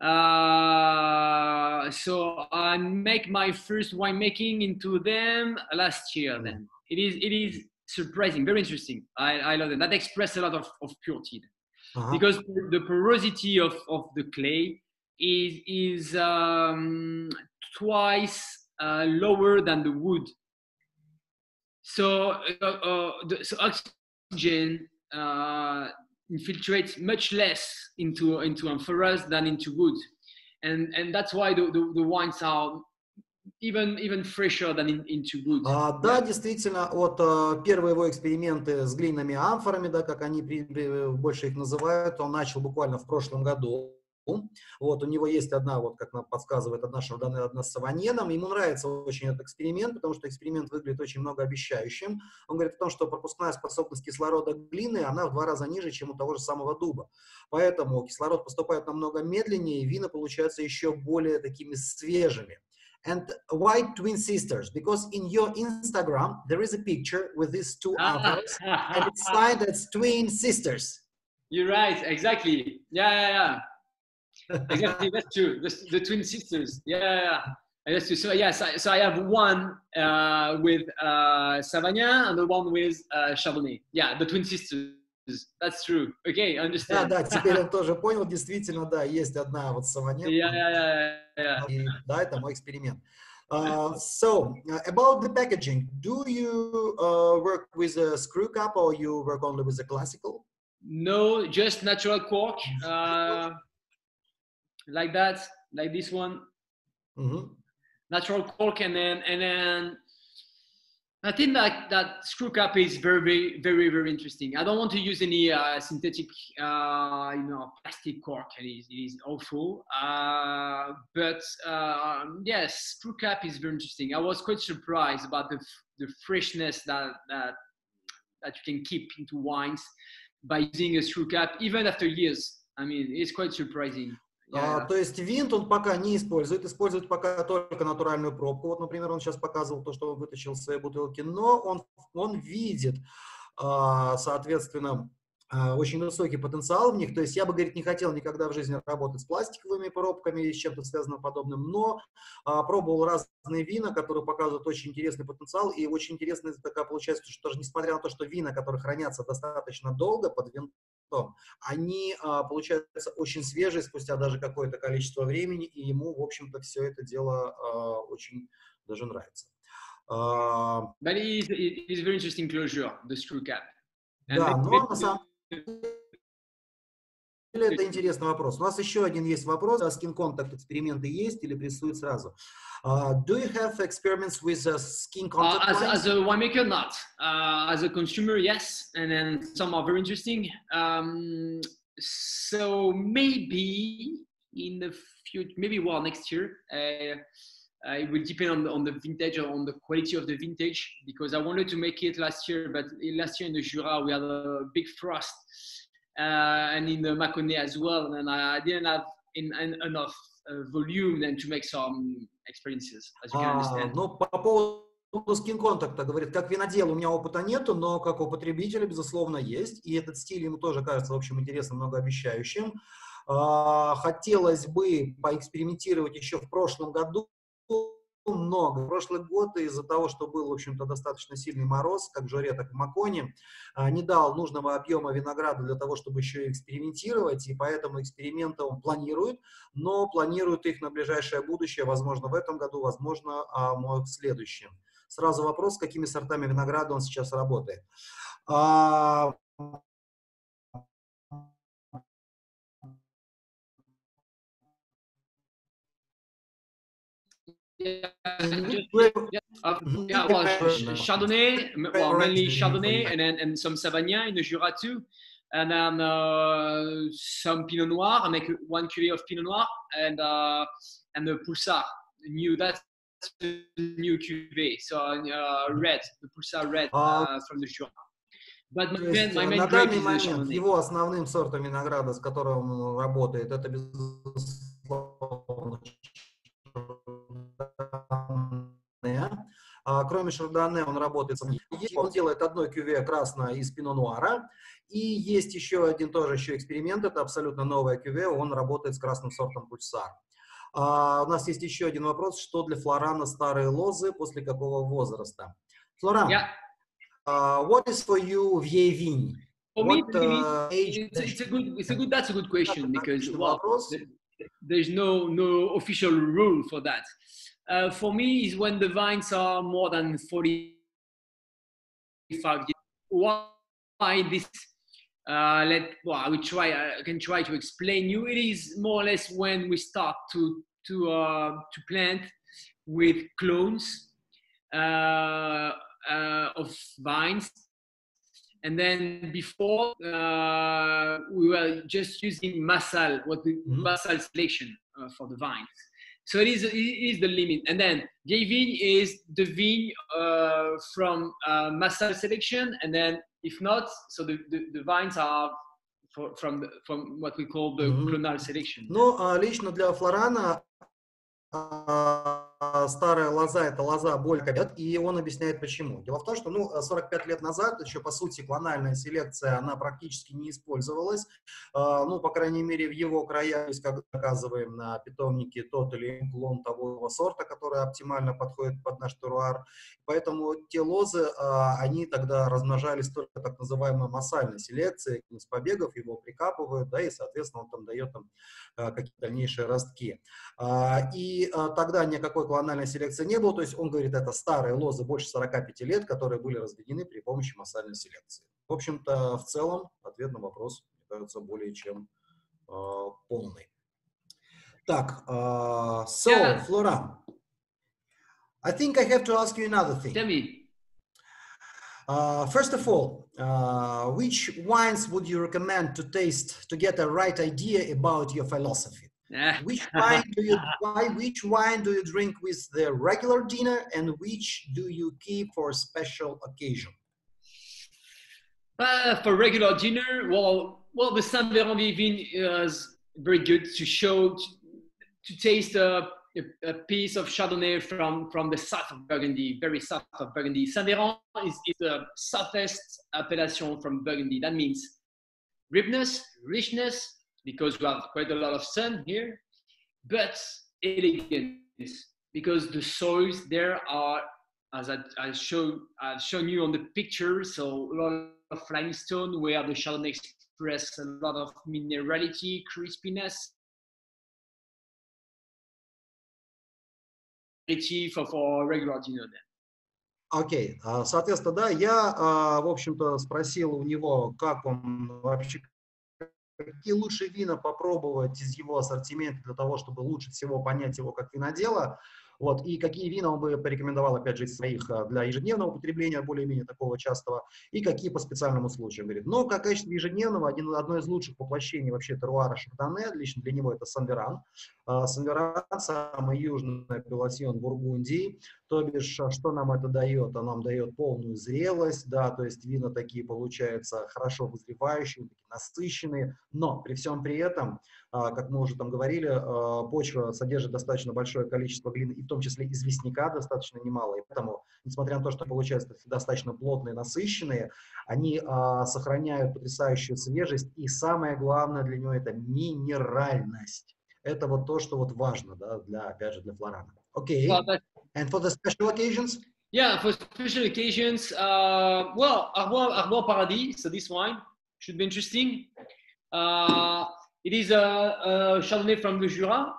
Uh, so I make my first winemaking into them last year. Then it is it is surprising, very interesting. I, I love them. That express a lot of, of purity uh-huh. because the porosity of, of the clay is is um, twice uh, lower than the wood. So, uh, uh the, so oxygen uh, infiltrates much less into into amphoras than into wood, and and that's why the, the, the wines are even even fresher than in, into wood. А, да, действительно, вот а, первые его эксперименты с глиняными амфорами, да, как они при, при, больше их называют, он начал буквально в прошлом году. Вот, у него есть одна, вот как нам подсказывает одна Шардоне, одна с Саваньеном. Ему нравится очень этот эксперимент, потому что эксперимент выглядит очень многообещающим. Он говорит о том, что пропускная способность кислорода глины, она в два раза ниже, чем у того же самого дуба. Поэтому кислород поступает намного медленнее, и вина получаются еще более такими свежими. and white twin sisters because in your Instagram there is a picture with these two others and it's [laughs] signed as twin sisters. You're right, exactly. Yeah, yeah, yeah. exactly, that's true. The, the twin sisters. Yeah, yeah, That's true. So yes, I, so I have one uh, with uh, Savagnin and the one with uh, Chardonnay. Yeah, the twin sisters. That's true. Okay, understand. Да, да, теперь он тоже [laughs] понял, действительно, да, есть одна вот Саванет. Yeah, yeah, yeah, yeah. Да, это мой эксперимент. Uh, so, uh, about the packaging, do you uh, work with a screw cap or you work only with a classical? No, just natural cork. Uh, like that, like this one. Mm-hmm. Natural cork, and then and then I think that that screw cap is very very very very interesting. I don't want to use any uh, synthetic, uh, you know, plastic cork. It is, it is awful. Uh, but uh, yes, screw cap is very interesting. I was quite surprised about the the freshness that that that you can keep into wines by using a screw cap even after years. I mean, it's quite surprising. А, то есть винт он пока не использует, использует пока только натуральную пробку. Вот, например, он сейчас показывал то, что он вытащил из своей бутылки, но он, он видит, а, соответственно, очень высокий потенциал в них. То есть я бы, говорит, не хотел никогда в жизни работать с пластиковыми пробками или с чем-то связанным подобным, но а, пробовал разные вина, которые показывают очень интересный потенциал. И очень интересно такая получается, что даже несмотря на то, что вина, которые хранятся достаточно долго под винтом, они, а, получаются очень свежие спустя даже какое-то количество времени, и ему, в общем-то, все это дело а, очень даже нравится. Uh, But it is, is very interesting closure, the screw cap. And да, но на самом деле это интересный вопрос. У нас еще один есть вопрос. А skin contact эксперименты есть или присутствуют сразу? Uh, do you have experiments with uh, skin contact? Uh, as, as, a winemaker, not. Uh, as a consumer, yes. And then some are very interesting. Um, so maybe in the future, maybe well next year. Uh, uh, it will depend on the, on the vintage or on the quality of the vintage because I wanted to make it last year, but last year in the Jura we had a big frost uh, and in the Mâconnais as well, and I didn't have in, in enough uh, volume then to make some experiences, as you can understand. Ну, по поводу скин-контакта, говорит, как винодел у меня опыта нету, но как у потребителя, безусловно, есть. И этот стиль ему тоже кажется, в общем, интересным, многообещающим. Хотелось бы поэкспериментировать еще в прошлом году много. Прошлый год из-за того, что был, в общем-то, достаточно сильный мороз, как в жаре, так и в Маконе, а, не дал нужного объема винограда для того, чтобы еще и экспериментировать, и поэтому эксперименты он планирует, но планирует их на ближайшее будущее, возможно, в этом году, возможно, а, в следующем. Сразу вопрос, с какими сортами винограда он сейчас работает. Yeah, uh, well, Chardonnay, well, mainly Chardonnay, and then and some Savagnin in the Jura too, and then uh, some Pinot Noir. I make one cuvée of Pinot Noir, and uh, and the Pulsar, new that's the new cuvée, so uh, red, the Pulsar red uh, from the Jura. But my, main, my main на данный момент его основным сортом винограда, с которым он работает, это безусловно А, кроме Шардоне он работает с Он делает одно кюве красное из пино нуара. И есть еще один тоже еще эксперимент. Это абсолютно новое кюве. Он работает с красным сортом пульсар. А, у нас есть еще один вопрос. Что для Флорана старые лозы после какого возраста? Флоран, yeah. uh, what is for you Vievin? For what, me, uh, age it's, it's, a good, it's a good, that's a good question because well, there's no, no official rule for that. uh, for me is when the vines are more than 45 years. Why this? Uh, let well, I will try. I can try to explain you. It is more or less when we start to to uh, to plant with clones uh, uh, of vines, And then before, uh, we were just using Massal, what the Mhm. Massal selection uh, for the vines. So it is, it is the limit. And then Gavin is the vine uh, from uh, Massal selection. And then if not, so the, the, the vines are for, from, the, from what we call the Mhm. clonal selection. Но а, лично для Флорана а, старая лоза это лоза Болькобет, и он объясняет почему. Дело в том, что ну, 45 лет назад еще, по сути, клональная селекция, она практически не использовалась, А, ну, по крайней мере, в его краях, то есть, когда заказываем на питомнике тот или иной клон того сорта, который оптимально подходит под наш теруар. Поэтому те лозы, а, они тогда размножались только так называемой массальной селекцией, с побегов его прикапывают, да, и, соответственно, он там дает там а, какие-то дальнейшие ростки. А, И а, тогда никакой клональной селекции не было, то есть он говорит, это старые лозы больше 45 лет, которые были разведены при помощи массальной селекции. В общем-то, в целом, ответ на вопрос, мне кажется, более чем а, полный. Так, а, so, Yeah. Flora, I think I have to ask you another thing. Tell me. Uh, first of all, uh, which wines would you recommend to taste to get a right idea about your philosophy? Which [laughs] wine do you why, which wine do you drink with the regular dinner, and which do you keep for a special occasion? Uh, for regular dinner, well, well, the Saint Veron Vivin is very good to show, to, to taste a, a, a piece of Chardonnay from, from the south of Burgundy, very south of Burgundy. Saint Veron is, is the southest appellation from Burgundy. That means ripeness, richness, because we have quite a lot of sun here, but elegance, because the soils there are, as I, I show, I've shown you on the picture, so a lot of limestone where the Chardonnay express a lot of minerality, crispiness. For, for regular dinner then. Окей, а, соответственно, да, я, а, в общем-то, спросил у него, как он вообще, какие лучшие вина попробовать из его ассортимента для того, чтобы лучше всего понять его как винодела, вот, и какие вина он бы порекомендовал, опять же, из своих а, для ежедневного употребления, более-менее такого частого, и какие по специальному случаю. Говорит, но как качестве ежедневного, один, одно из лучших воплощений вообще теруара Шардоне, лично для него это Санверан. А, Санверан – самый южный апелласьон Бургундии, то бишь, а что нам это дает? А нам дает полную зрелость, да, то есть вина такие получаются хорошо вызревающие, насыщенные, но при всем при этом, как мы уже там говорили, а, почва содержит достаточно большое количество глины, и в том числе известняка достаточно немало, и поэтому, несмотря на то, что получаются достаточно плотные, насыщенные, они а, сохраняют потрясающую свежесть, и самое главное для него это минеральность. Это вот то, что вот важно, да, для, опять же, для флорана. Окей. That- And for the special occasions? Yeah, for special occasions, uh, well, Arbois, Arbois Paradis, so this wine should be interesting. Uh, It is a, Chardonnay from the Jura.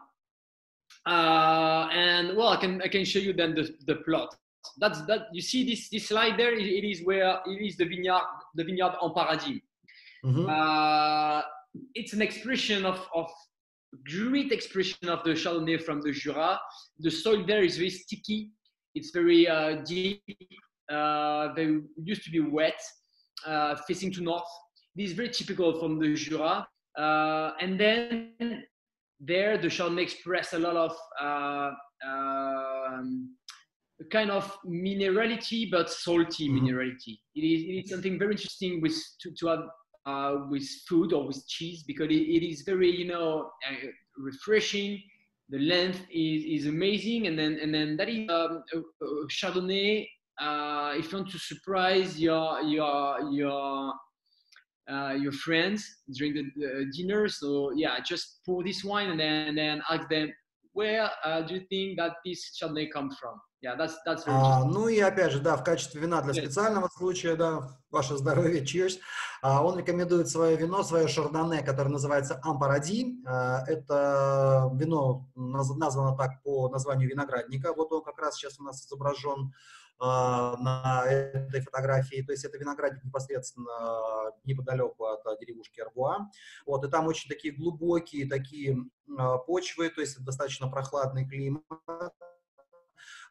Uh, and well, I can, I can show you then the, the plot. That's that you see this this slide there? It, it is where it is the vineyard the vineyard en paradis. Mm-hmm. uh, it's an expression of of great expression of the chardonnay from the jura. The soil there is very sticky. It's very uh, deep uh, they used to be wet uh, facing to north. This is very typical from the jura. Uh, and then there, the Chardonnay express a lot of uh, um, kind of minerality, but salty Mhm. minerality. It is, it is something very interesting with to, to have uh, with food or with cheese because it, it is very you know uh, refreshing. The length is, is amazing, and then and then that is um, Chardonnay. Uh, if you want to surprise your your your uh, your friends during the, the dinner, so yeah, just pour this wine and then and then ask them where uh, do you think that this Chardonnay comes from? Yeah, that's that's very А, ну и опять же, да, в качестве вина для специального случая, да, ваше здоровье, cheers. А, он рекомендует свое вино, свое шардоне, которое называется Ампаради. А, это вино наз- названо так по названию виноградника. Вот он как раз сейчас у нас изображен на этой фотографии. То есть это виноградник непосредственно неподалеку от а, деревушки Арбуа. Вот, и там очень такие глубокие такие а, почвы, то есть достаточно прохладный климат.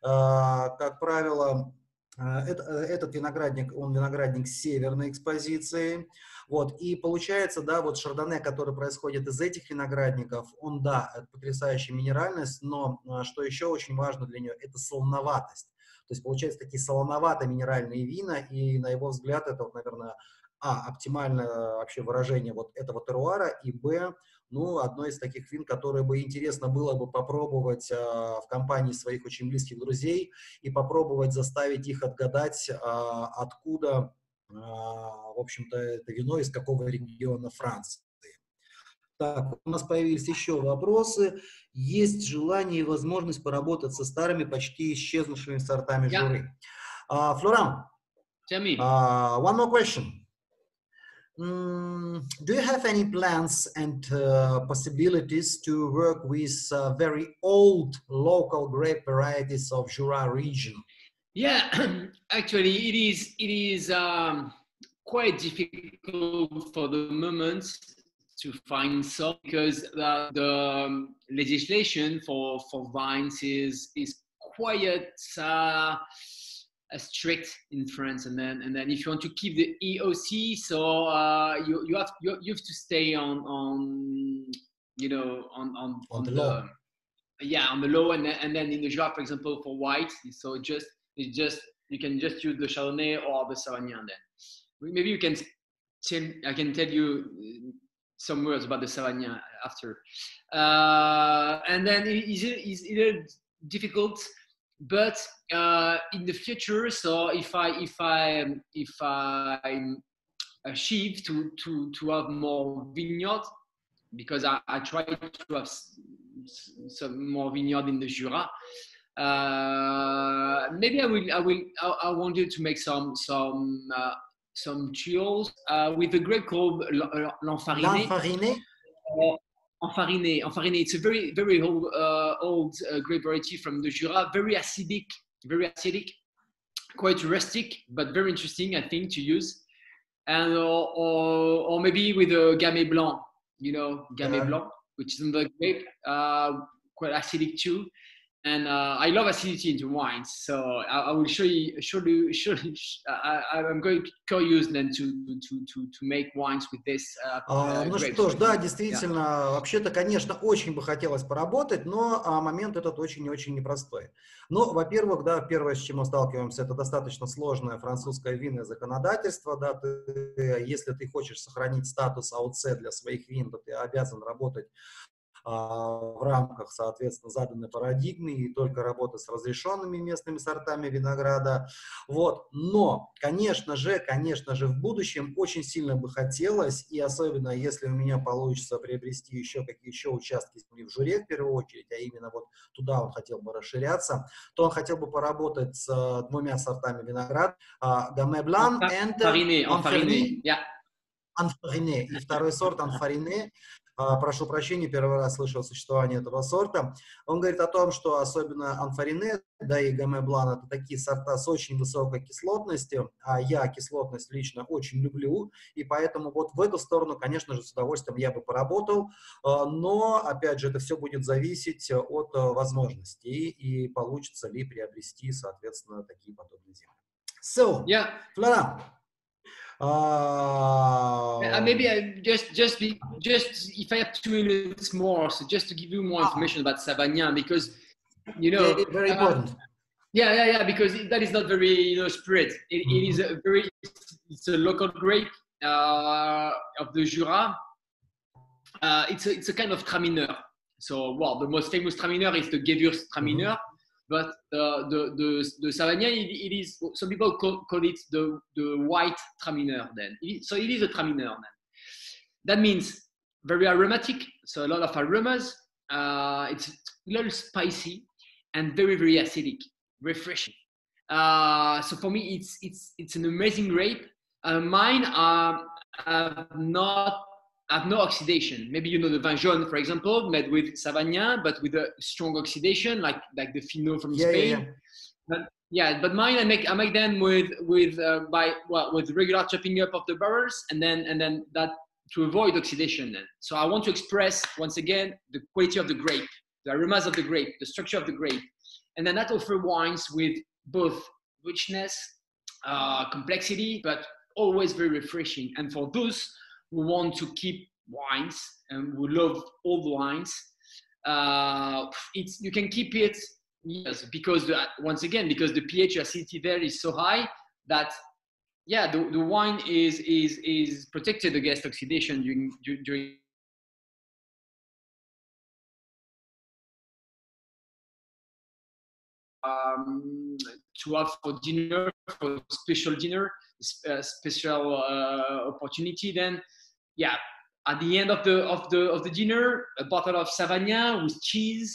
А, Как правило, Это, этот виноградник, он виноградник северной экспозиции. Вот, и получается, да, вот шардоне, который происходит из этих виноградников, он, да, это потрясающая минеральность, но что еще очень важно для нее, это солоноватость. То есть получается такие солоноватые минеральные вина, и на его взгляд это, вот, наверное, а, оптимальное вообще выражение вот этого теруара, и б, ну, одно из таких вин, которые бы интересно было бы попробовать а, в компании своих очень близких друзей и попробовать заставить их отгадать, а, откуда, а, в общем-то, это вино, из какого региона Франции. Так, у нас появились еще вопросы. Есть желание и возможность поработать со старыми, почти исчезнувшими сортами yeah. жюри. Uh, Florent, Tell me. Uh, one more question. Mm, do you have any plans and uh, possibilities to work with uh, very old local grape varieties of Jura region? Yeah, actually, it is. It is um, quite difficult for the moment to find some because the, the um, legislation for for vines is is quite. Uh, strict in France, and then and then if you want to keep the EOC, so uh, you you have you, you have to stay on on you know on on, on, the, law. yeah on the law, and then, and then in the job, for example, for white, so just it's just you can just use the Chardonnay or the Sauvignon. Then maybe you can tell I can tell you some words about the Sauvignon after, uh, and then is it is it difficult but uh, in the future so if i if i if i achieve to to to have more vineyard because i, I try to have some more vineyard in the jura uh, maybe i will i will I, I wanted to make some some uh, some trials uh, with a grape called l'enfariné l'enfariné Enfariné. Enfariné. It's a very, very old, uh, old uh, grape variety from the Jura. Very acidic, very acidic, quite rustic, but very interesting, I think, to use. And or, or, or maybe with a Gamay Blanc, you know, Gamay yeah. Blanc, which is the grape, uh, quite acidic too and uh, I love acidity into wines. So I, I will show you, show you I, I'm going you then to, to, to, to make wines with this. Uh, uh, ну что ж, да, действительно, yeah. вообще-то, конечно, очень бы хотелось поработать, но а, момент этот очень и очень непростой. Ну, во-первых, да, первое, с чем мы сталкиваемся, это достаточно сложное французское винное законодательство, да, ты, если ты хочешь сохранить статус АОЦ для своих вин, то ты обязан работать а, в рамках, соответственно, заданной парадигмы и только работа с разрешенными местными сортами винограда. Вот. Но, конечно же, конечно же, в будущем очень сильно бы хотелось, и особенно если у меня получится приобрести еще какие еще участки земли в жюре в первую очередь, а именно вот туда он хотел бы расширяться, то он хотел бы поработать с э, двумя сортами винограда, Гаме Блан и. Анфарине. И второй сорт Анфарине. А, прошу прощения, первый раз слышал существование этого сорта. Он говорит о том, что особенно анфарине, да и гамеблан это такие сорта с очень высокой кислотностью, а я кислотность лично очень люблю, и поэтому вот в эту сторону, конечно же, с удовольствием я бы поработал, а, но, опять же, это все будет зависеть от а, возможностей и получится ли приобрести, соответственно, такие подобные земли. So, yeah. Flora, Uh, uh, maybe I just just be just if I have two minutes more, so just to give you more ah. information about Savagnin because you know yeah, very uh, important. Yeah, yeah, yeah. Because that is not very you know spread. It, mm-hmm. it is a very it's a local grape uh, of the Jura. Uh, it's a it's a kind of Traminer. So well, the most famous Traminer is the Gewürz Traminer. Mm-hmm but uh, the, the, the Savagnin, it, it is, some people call, call it the, the white Traminer then. It, so it is a Traminer then. That means very aromatic, so a lot of aromas. Uh, it's a little spicy and very, very acidic, refreshing. Uh, so for me, it's, it's, it's an amazing grape. Uh, mine are, are not have no oxidation. Maybe you know the vin jaune, for example, made with Savagnin, but with a strong oxidation, like like the Fino from yeah, Spain. Yeah, yeah. But yeah, but mine I make I make them with with uh, by well with regular chopping up of the barrels, and then and then that to avoid oxidation. Then, so I want to express once again the quality of the grape, the aromas of the grape, the structure of the grape, and then that offer wines with both richness, uh, complexity, but always very refreshing. And for those who want to keep wines and we love old wines, uh, it's you can keep it years because the, once again because the pH acidity there is so high that yeah the, the wine is is is protected against oxidation during during um, to have for dinner, for special dinner, uh, special uh, opportunity, then yeah, at the end of the of the of the dinner, a bottle of Savagnin with cheese,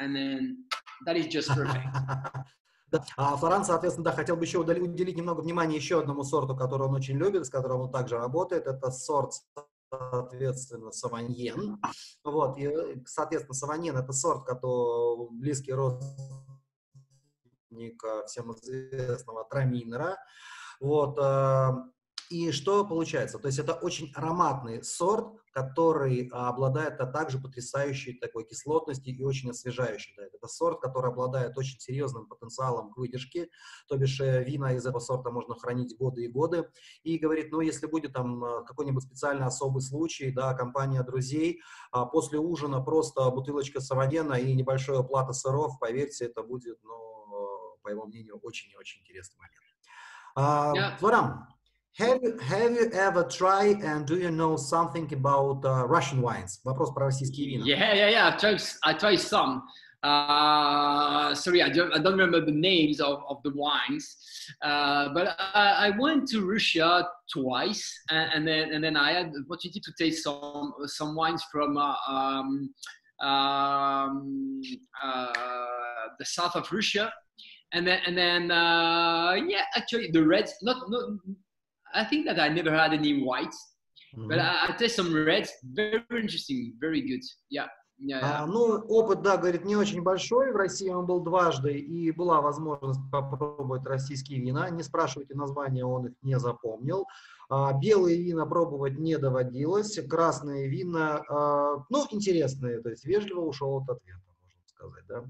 and then that is just perfect. [laughs] А Флоран, соответственно, да, хотел бы еще уделить немного внимания еще одному сорту, который он очень любит, с которым он также работает. Это сорт, соответственно, Саваньен. Вот, и, соответственно, Саваньен – это сорт, который близкий родственник всем известного Траминера. Вот, э, и что получается? То есть это очень ароматный сорт, который обладает а также потрясающей такой кислотностью и очень освежающей. Да. Это сорт, который обладает очень серьезным потенциалом к выдержке, то бишь э, вина из этого сорта можно хранить годы и годы. И говорит, ну если будет там э, какой-нибудь специальный особый случай, да, компания друзей, а после ужина просто бутылочка саванена и небольшая оплата сыров, поверьте, это будет, ну, по его мнению, очень и очень интересный момент. Uh, yeah. Have you, have you ever tried and do you know something about uh, Russian wines? Вопрос про российские вина. Yeah, yeah, yeah. I tried, I tried some. Uh, sorry, I don't, I don't remember the names of, of the wines, uh, but I, I, went to Russia twice, and, and, then and then I had the opportunity to taste some some wines from uh, um, um, uh, the south of Russia, and then and then uh, yeah, actually the reds, not not I think that I never had any whites, mm-hmm. but I, I taste some reds. Very interesting, very good. Yeah. Yeah, yeah. А, ну, опыт, да, говорит, не очень большой. В России он был дважды, и была возможность попробовать российские вина. Не спрашивайте названия, он их не запомнил. А, белые вина пробовать не доводилось. Красные вина, а, ну, интересные, то есть вежливо ушел от ответа, можно сказать, да.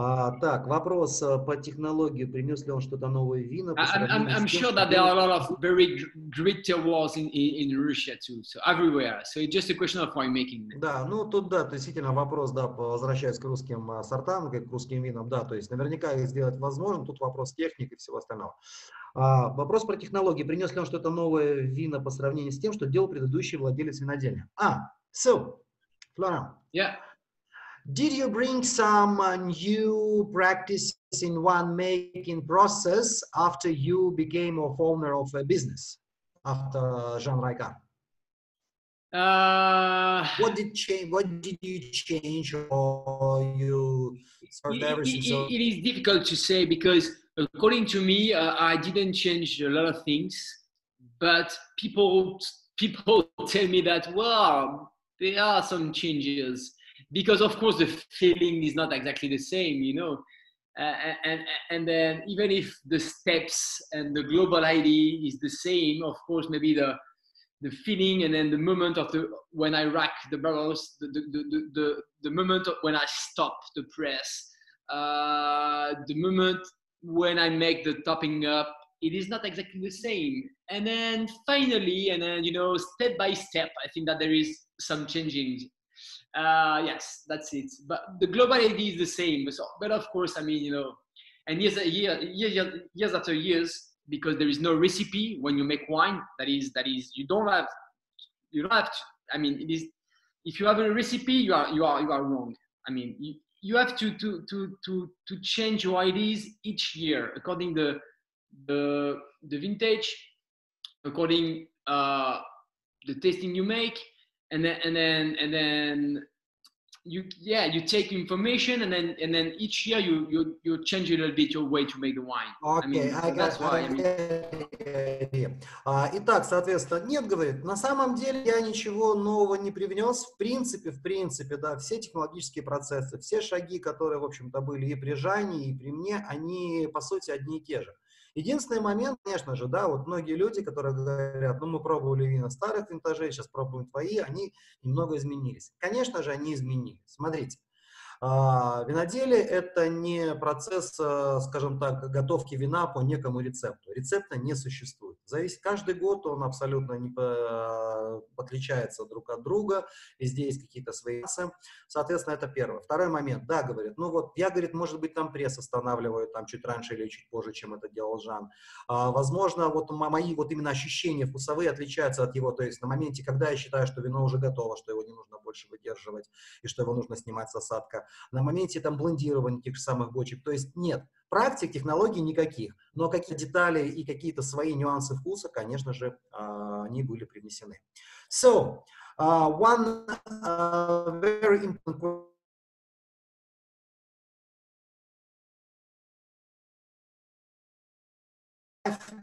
А, так, вопрос э, по технологии. Принес ли он что-то новое вино? I'm, I'm, I'm sure that there are a lot of very great walls in, in, in Russia too, so everywhere. So it's just a question of winemaking. Да, ну тут да, действительно вопрос, да, возвращаясь к русским а, сортам, к русским винам, да, то есть наверняка их сделать возможно, тут вопрос техники и всего остального. А, вопрос про технологии. Принес ли он что-то новое вино по сравнению с тем, что делал предыдущий владелец винодельни? А, so, Florent. Yeah. Did you bring some uh, new practice in one making process after you became a owner of a business after Jean Raicard? Uh, what did change? What did you change, or you? It, it, it is difficult to say because, according to me, uh, I didn't change a lot of things. But people people [laughs] tell me that well, there are some changes because of course the feeling is not exactly the same you know. Uh, and and then even if the steps and the global ID is the same of course maybe the the feeling and then the moment of the when I rack the barrels the the the, the, the moment when I stop the press uh, the moment when I make the topping up it is not exactly the same. And then finally and then you know step by step I think that there is some changing uh, yes, that's it. But the global idea is the same. So, but of course, I mean, you know, and years, year, year, years after years, because there is no recipe when you make wine. That is, that is, you don't have, you don't have. To, I mean, it is. If you have a recipe, you are, you are, you are wrong. I mean, you, you have to to to to to change your ideas each year according the the the vintage, according uh, the tasting you make, and then and then and then you yeah you take information and then and then each year you you you change a little bit your way to make the wine. Okay, I, mean, I that's why. I mean. Итак, соответственно, нет, говорит, на самом деле я ничего нового не привнес. В принципе, в принципе, да, все технологические процессы, все шаги, которые, в общем-то, были и при Жане, и при мне, они, по сути, одни и те же. Единственный момент, конечно же, да, вот многие люди, которые говорят, ну, мы пробовали вина старых винтажей, сейчас пробуем твои, они немного изменились. Конечно же, они изменились. Смотрите, виноделие – это не процесс, э, скажем так, готовки вина по некому рецепту. Рецепта не существует. Зависит каждый год, он абсолютно не по, отличается друг от друга. Везде есть какие-то свои массы. Соответственно, это первое. Второй момент. Да, говорит, ну вот я, говорит, может быть, там пресс останавливаю там чуть раньше или чуть позже, чем это делал Жан. А, возможно, вот мои вот именно ощущения вкусовые отличаются от его. То есть на моменте, когда я считаю, что вино уже готово, что его не нужно больше выдерживать и что его нужно снимать с осадка. На моменте там блендирования тех же самых бочек. То есть нет, практик, технологий никаких, но какие-то детали и какие-то свои нюансы вкуса, конечно же, а, они были привнесены. So, uh, one uh, very important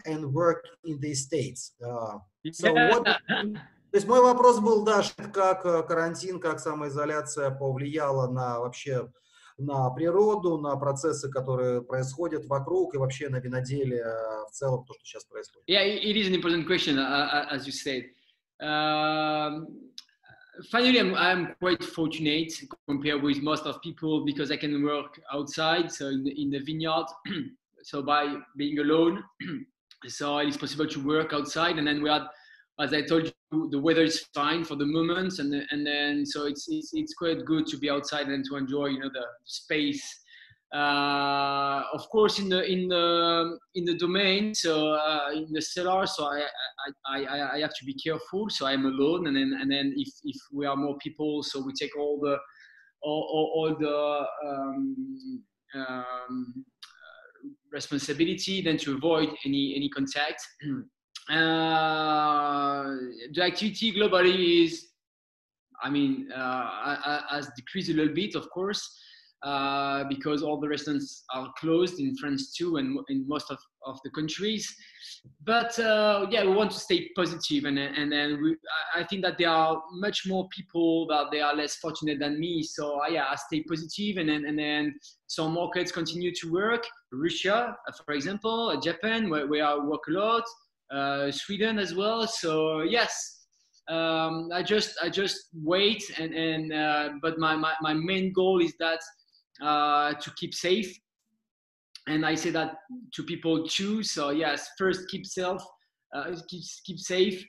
and work in the States. Uh, so what То есть мой вопрос был, да, как э, карантин, как самоизоляция повлияла на вообще на природу, на процессы, которые происходят вокруг и вообще на виноделие э, в целом, то, что сейчас происходит. Yeah, it is an important question, uh, uh as you said. Um, finally, I'm, I'm quite fortunate compared with most of people because I can work outside, so in the, in the vineyard. so by being alone, so it's possible to work outside, and then we had as I told you, the weather is fine for the moment, and and then so it's it's, it's quite good to be outside and to enjoy you know the space. Uh, of course, in the in the in the domain, so uh, in the cellar, so I, I, I I have to be careful. So I'm alone, and then and then if if we are more people, so we take all the all, all, all the um, um, responsibility then to avoid any any contact. [clears throat] Uh, the activity globally is, I mean, uh, has decreased a little bit, of course, uh, because all the restaurants are closed in France too, and in most of, of the countries. But yeah, we want to stay positive, and and then we, I think that there are much more people that they are less fortunate than me. So yeah, I stay positive, and then and then some markets continue to work. Russia, for example, Japan, where, where I work a lot Sweden as well. So yes, um, I just I just wait and and uh, but my, my my main goal is that uh, to keep safe, and I say that to people too. So yes, first keep self, uh, keep keep safe.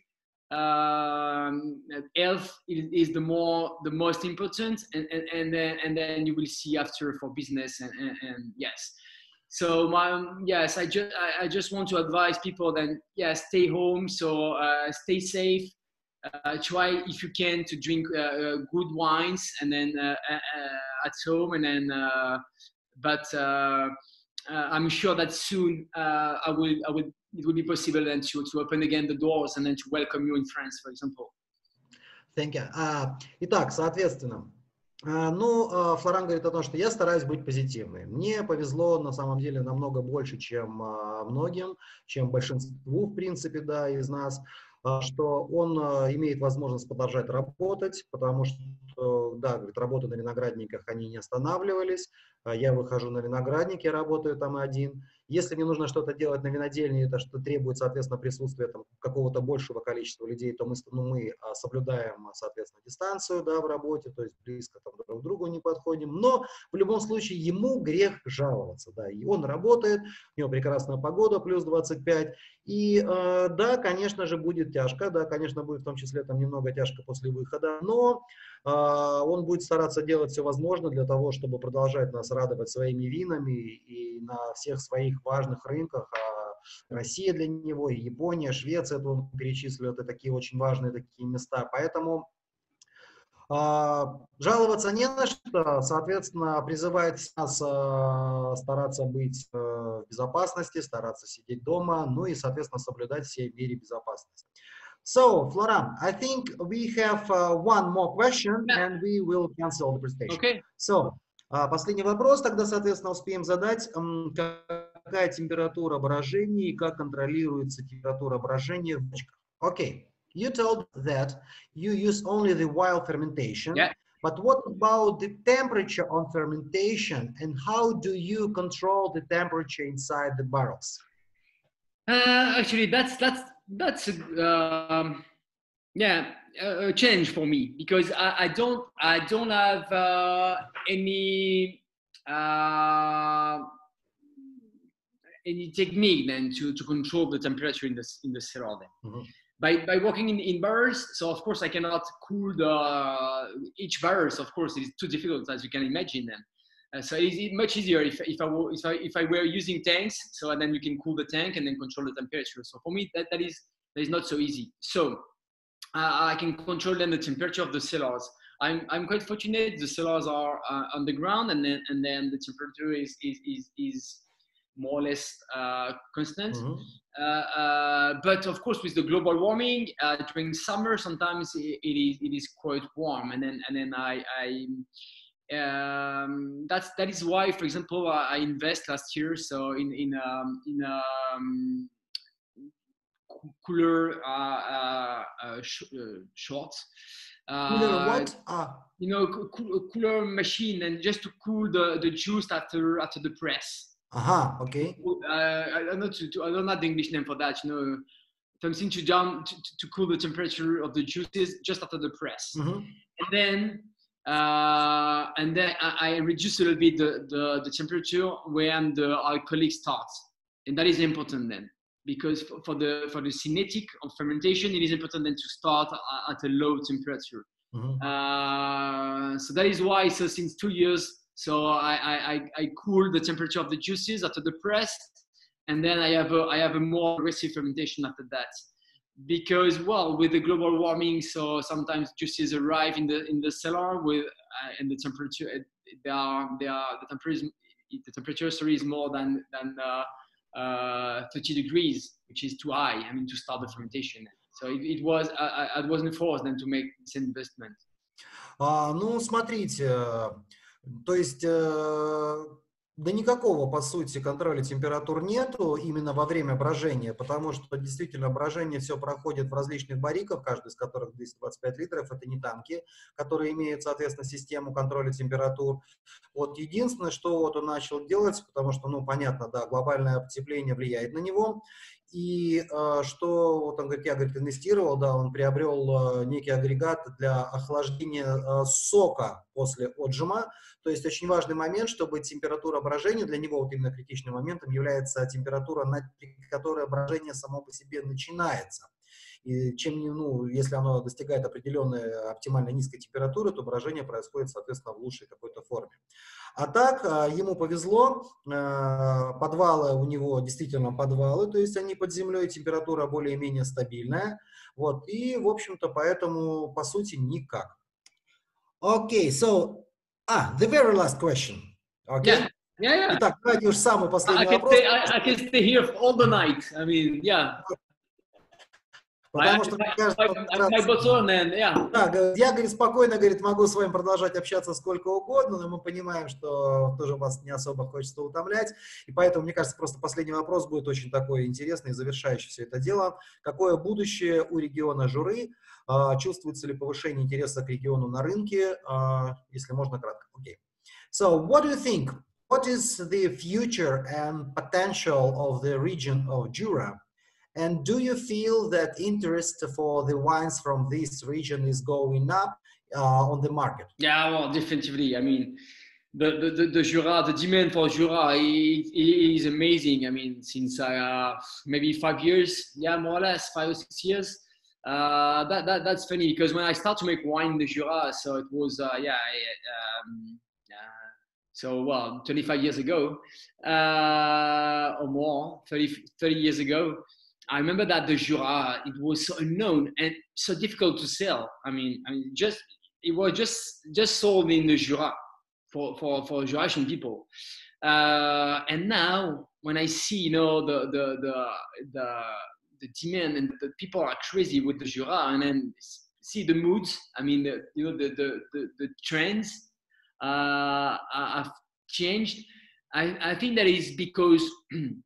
Um, health is, is, the more the most important, and, and and then and then you will see after for business and, and, and yes so my yes i just I, I, just want to advise people then yeah stay home so uh, stay safe uh, try if you can to drink uh, uh good wines and then uh, uh, at home and then but i'm sure that soon i will i will it will be possible then to, to open again the doors and then to welcome you in france for example thank you итак соответственно А, ну, а, Флоран говорит о том, что я стараюсь быть позитивной. Мне повезло на самом деле намного больше, чем а, многим, чем большинству, в принципе, да, из нас, что он имеет возможность продолжать работать, потому что, да, говорит, работы на виноградниках, они не останавливались. Я выхожу на винограднике, работаю там один. Если мне нужно что-то делать на винодельне, это что требует, соответственно, присутствия там, какого-то большего количества людей, то мы, ну, мы а, соблюдаем, соответственно, дистанцию да, в работе, то есть близко там, друг к другу не подходим. Но в любом случае ему грех жаловаться. Да. И он работает, у него прекрасная погода, плюс 25. И э, да, конечно же, будет тяжко, да, конечно, будет в том числе там немного тяжко после выхода, но э, он будет стараться делать все возможное для того, чтобы продолжать нас радовать своими винами и на всех своих важных рынках, а Россия для него, и Япония, Швеция, это он перечислил, это такие очень важные такие места. Поэтому а, жаловаться не на что, соответственно, призывает нас а, стараться быть а, в безопасности, стараться сидеть дома, ну и, соответственно, соблюдать все меры безопасности. So, Flora, I think we have uh, one more question yeah. and we will cancel the presentation. Okay. So, последний вопрос тогда, соответственно, успеем задать. Um, какая температура брожения и как контролируется температура брожения в бочках. Okay, you told that you use only the wild fermentation. Yeah. But what about the temperature on fermentation and how do you control the temperature inside the barrels? Uh, actually, that's that's that's um, yeah. A change for me because I, I don't I don't have uh, any uh, any technique then to, to control the temperature in the in the cellar then. Mhm. By, by working in, in barrels, so of course I cannot cool the each barrels. Of course, it is too difficult as you can imagine. Then, uh, so it's much easier if, if I were, if I if I were using tanks. So then you can cool the tank and then control the temperature. So for me, that, that is that is not so easy. So I can control then the temperature of the cellars. I'm, I'm quite fortunate. The cellars are uh, on the ground, and then and then the temperature is is is, is more or less uh, constant. Mm-hmm. Uh, uh but of course, with the global warming uh, during summer, sometimes it, it is it is quite warm, and then and then I. I um, that's that is why, for example, I, I invest last year. So in in um, in um, cooler euh, shorts. Euh, what? Ah. You know, cool, cooler machine and just to cool the, the juice after after the press. Aha, uh -huh, okay. Euh, I, don't know to, to, I don't know the English name for that. You know, something to down to, to cool the temperature of the juices just after the press. Mm -hmm. And then uh, and then I, I, reduce a little bit the, the, the temperature when the alcoholic starts. And that is important then because for, for the for the kinetic of fermentation, it is important then to start at a low temperature. Mm-hmm. Uh, so that is why. So since two years, so I, I I cool the temperature of the juices after the press, and then I have a I have a more aggressive fermentation after that. Because well, with the global warming, so sometimes juices arrive in the in the cellar with uh, and the temperature they are they are the temperature is, the temperature sorry, is more than than uh, uh, 30 degrees, which is too high. I mean to start the fermentation. So it, it was I, I I wasn't forced then to make this investment. А, ну, смотрите, э, то есть, э, да никакого, по сути, контроля температур нету именно во время брожения, потому что действительно брожение все проходит в различных бариках, каждый из которых 225 литров, это не танки, которые имеют, соответственно, систему контроля температур. Вот единственное, что вот он начал делать, потому что, ну, понятно, да, глобальное потепление влияет на него, и э, что вот он говорит, я говорит, инвестировал, да, он приобрел э, некий агрегат для охлаждения э, сока после отжима. То есть очень важный момент, чтобы температура брожения для него вот именно критичным моментом является температура, на, при которой брожение само по себе начинается. И чем, ну, если оно достигает определенной оптимально низкой температуры, то брожение происходит, соответственно, в лучшей какой-то форме. А так, а, ему повезло, а, подвалы у него действительно подвалы, то есть они под землей, температура более-менее стабильная, вот, и, в общем-то, поэтому, по сути, никак. Окей, so, а, the very last question, окей? Yeah, yeah, yeah. Итак, давайте уж самый I последний can вопрос, stay. I, I can stay here all the night. I mean, yeah. Потому что, мне кажется, раз-. Да, я, говорит, спокойно, говорит, могу с вами продолжать общаться сколько угодно, но мы понимаем, что тоже вас не особо хочется утомлять, и поэтому, мне кажется, просто последний вопрос будет очень такой интересный, завершающий все это дело. Какое будущее у региона Журы? А, Чувствуется ли повышение интереса к региону на рынке? А, Если можно, кратко. Окей. So, what do you think? What is the future and potential of the region of Jura? And do you feel that interest for the wines from this region is going up uh, on the market? Yeah, well, definitely. I mean, the, the, the, the Jura, the demand for Jura is, is amazing. I mean, since uh, maybe five years, yeah, more or less, five or six years. Uh, that, that, that's funny because when I start to make wine in the Jura, so it was, uh, yeah, um, so well, 25 years ago uh, or more, 30, 30 years ago. I remember that the Jura, it was so unknown and so difficult to sell. I mean, I mean, just it was just just sold in the Jura for for for Jurassian people. Uh, and now when I see, you know, the the the the the demand and the people are crazy with the Jura, and then see the moods. I mean, the, you know, the the the, the trends uh, have changed. I, I think that is because [clears throat]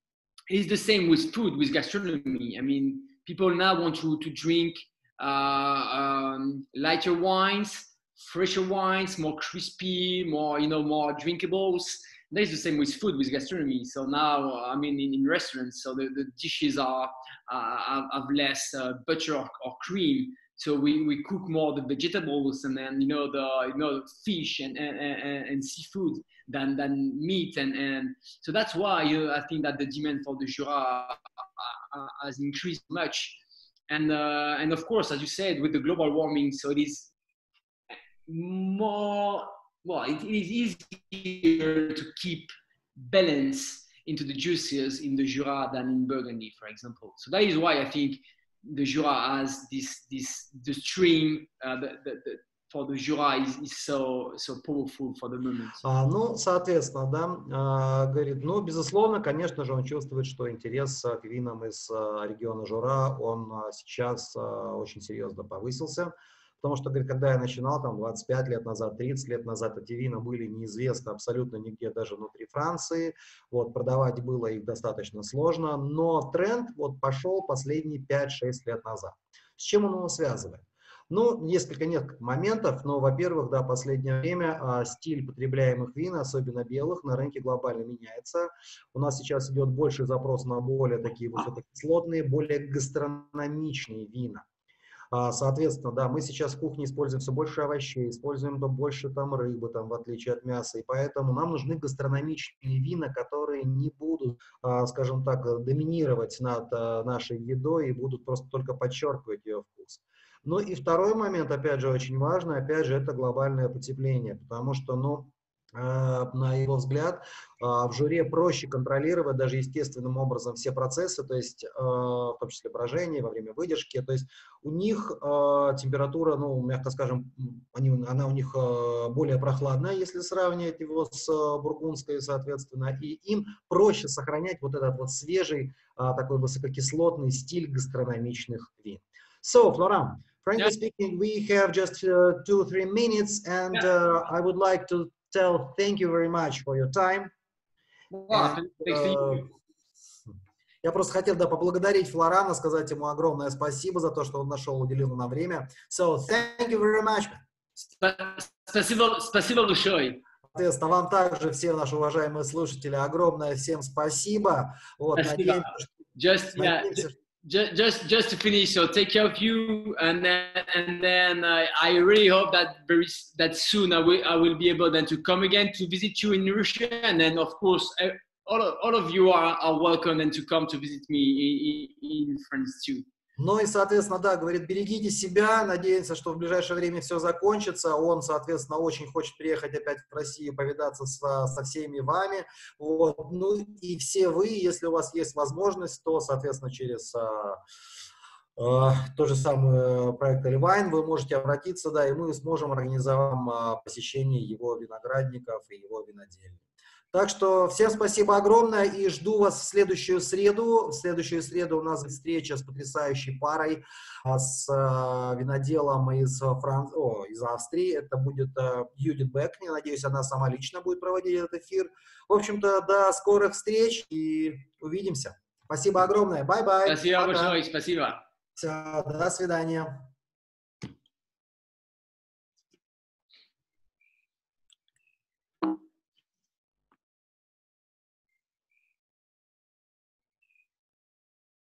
it's the same with food, with gastronomy. I mean, people now want to, to drink uh, um, lighter wines, fresher wines, more crispy, more, you know, more drinkables. That is the same with food, with gastronomy. So now, I mean, in, in restaurants, so the, the dishes are uh, have, have less uh, butter or, or cream. so we, we cook more the vegetables and then you know the you know fish and and, and, and seafood than than meat. And and so that's why know, I think that the demand for the Jura has increased much. And uh, and of course as you said with the global warming so it is more well it, it is easier to keep balance into the juices in the Jura than in Burgundy for example. So that is why I think the Jura has this this the stream uh, the, the, for the Jura is, is so so powerful for the moment. А, ну, соответственно, да, а, говорит, ну, безусловно, конечно же, он чувствует, что интерес к винам из а, региона Жура, он а, сейчас а, очень серьезно повысился. Потому что, говорит, когда я начинал, там, 25 лет назад, 30 лет назад, эти вина были неизвестны абсолютно нигде, даже внутри Франции. Вот, продавать было их достаточно сложно. Но тренд вот пошел последние 5-6 лет назад. С чем он его связывает? Ну, несколько нет моментов, но, во-первых, да, последнее время а, стиль потребляемых вин, особенно белых, на рынке глобально меняется. У нас сейчас идет больше запрос на более такие высококислотные, более гастрономичные вина. А, соответственно, да, мы сейчас в кухне используем все больше овощей, используем больше там рыбы, там, в отличие от мяса, и поэтому нам нужны гастрономичные вина, которые не будут, а, скажем так, доминировать над а, нашей едой и будут просто только подчеркивать ее вкус. Ну и второй момент, опять же, очень важный, опять же, это глобальное потепление, потому что, ну, Э, на его взгляд, а, в жюре проще контролировать даже естественным образом все процессы, то есть э, в том числе брожение во время выдержки, то есть у них э, температура, ну, мягко скажем, они, она у них более прохладная, если сравнивать его с бургундской, соответственно, и им проще сохранять вот этот вот свежий, такой высококислотный стиль гастрономичных вин. So, Florent, frankly yeah. speaking, we have just uh, two, three minutes, and yeah. uh, I would like to tell thank you very much for your time. Wow, And, uh, я просто хотел да, поблагодарить Флорана, сказать ему огромное спасибо за то, что он нашел, уделил нам время. So, thank you very much. Спасибо, спасибо большое. Соответственно, вам также, все наши уважаемые слушатели, огромное всем спасибо. Вот, спасибо. Надеемся, Just, надеемся, yeah just just just to finish so take care of you and then and then uh, i really hope that very that soon i will i will be able then to come again to visit you in russia and then of course all of, all of you are, are welcome and to come to visit me in, in france too Ну и, соответственно, да, говорит, берегите себя, надеемся, что в ближайшее время все закончится. Он, соответственно, очень хочет приехать опять в Россию, повидаться со, со всеми вами. Вот. Ну и все вы, если у вас есть возможность, то, соответственно, через а, а, то же самое проект Оливайн вы можете обратиться, да, и мы сможем организовать а, посещение его виноградников и его винодельни. Так что всем спасибо огромное и жду вас в следующую среду. В следующую среду у нас встреча с потрясающей парой, а, с э, виноделом из, Фран... О, из Австрии. Это будет э, Юдит Бек. Я надеюсь, она сама лично будет проводить этот эфир. В общем-то, до скорых встреч и увидимся. Спасибо огромное. Bye-bye. Спасибо большое. Спасибо. Все, до свидания.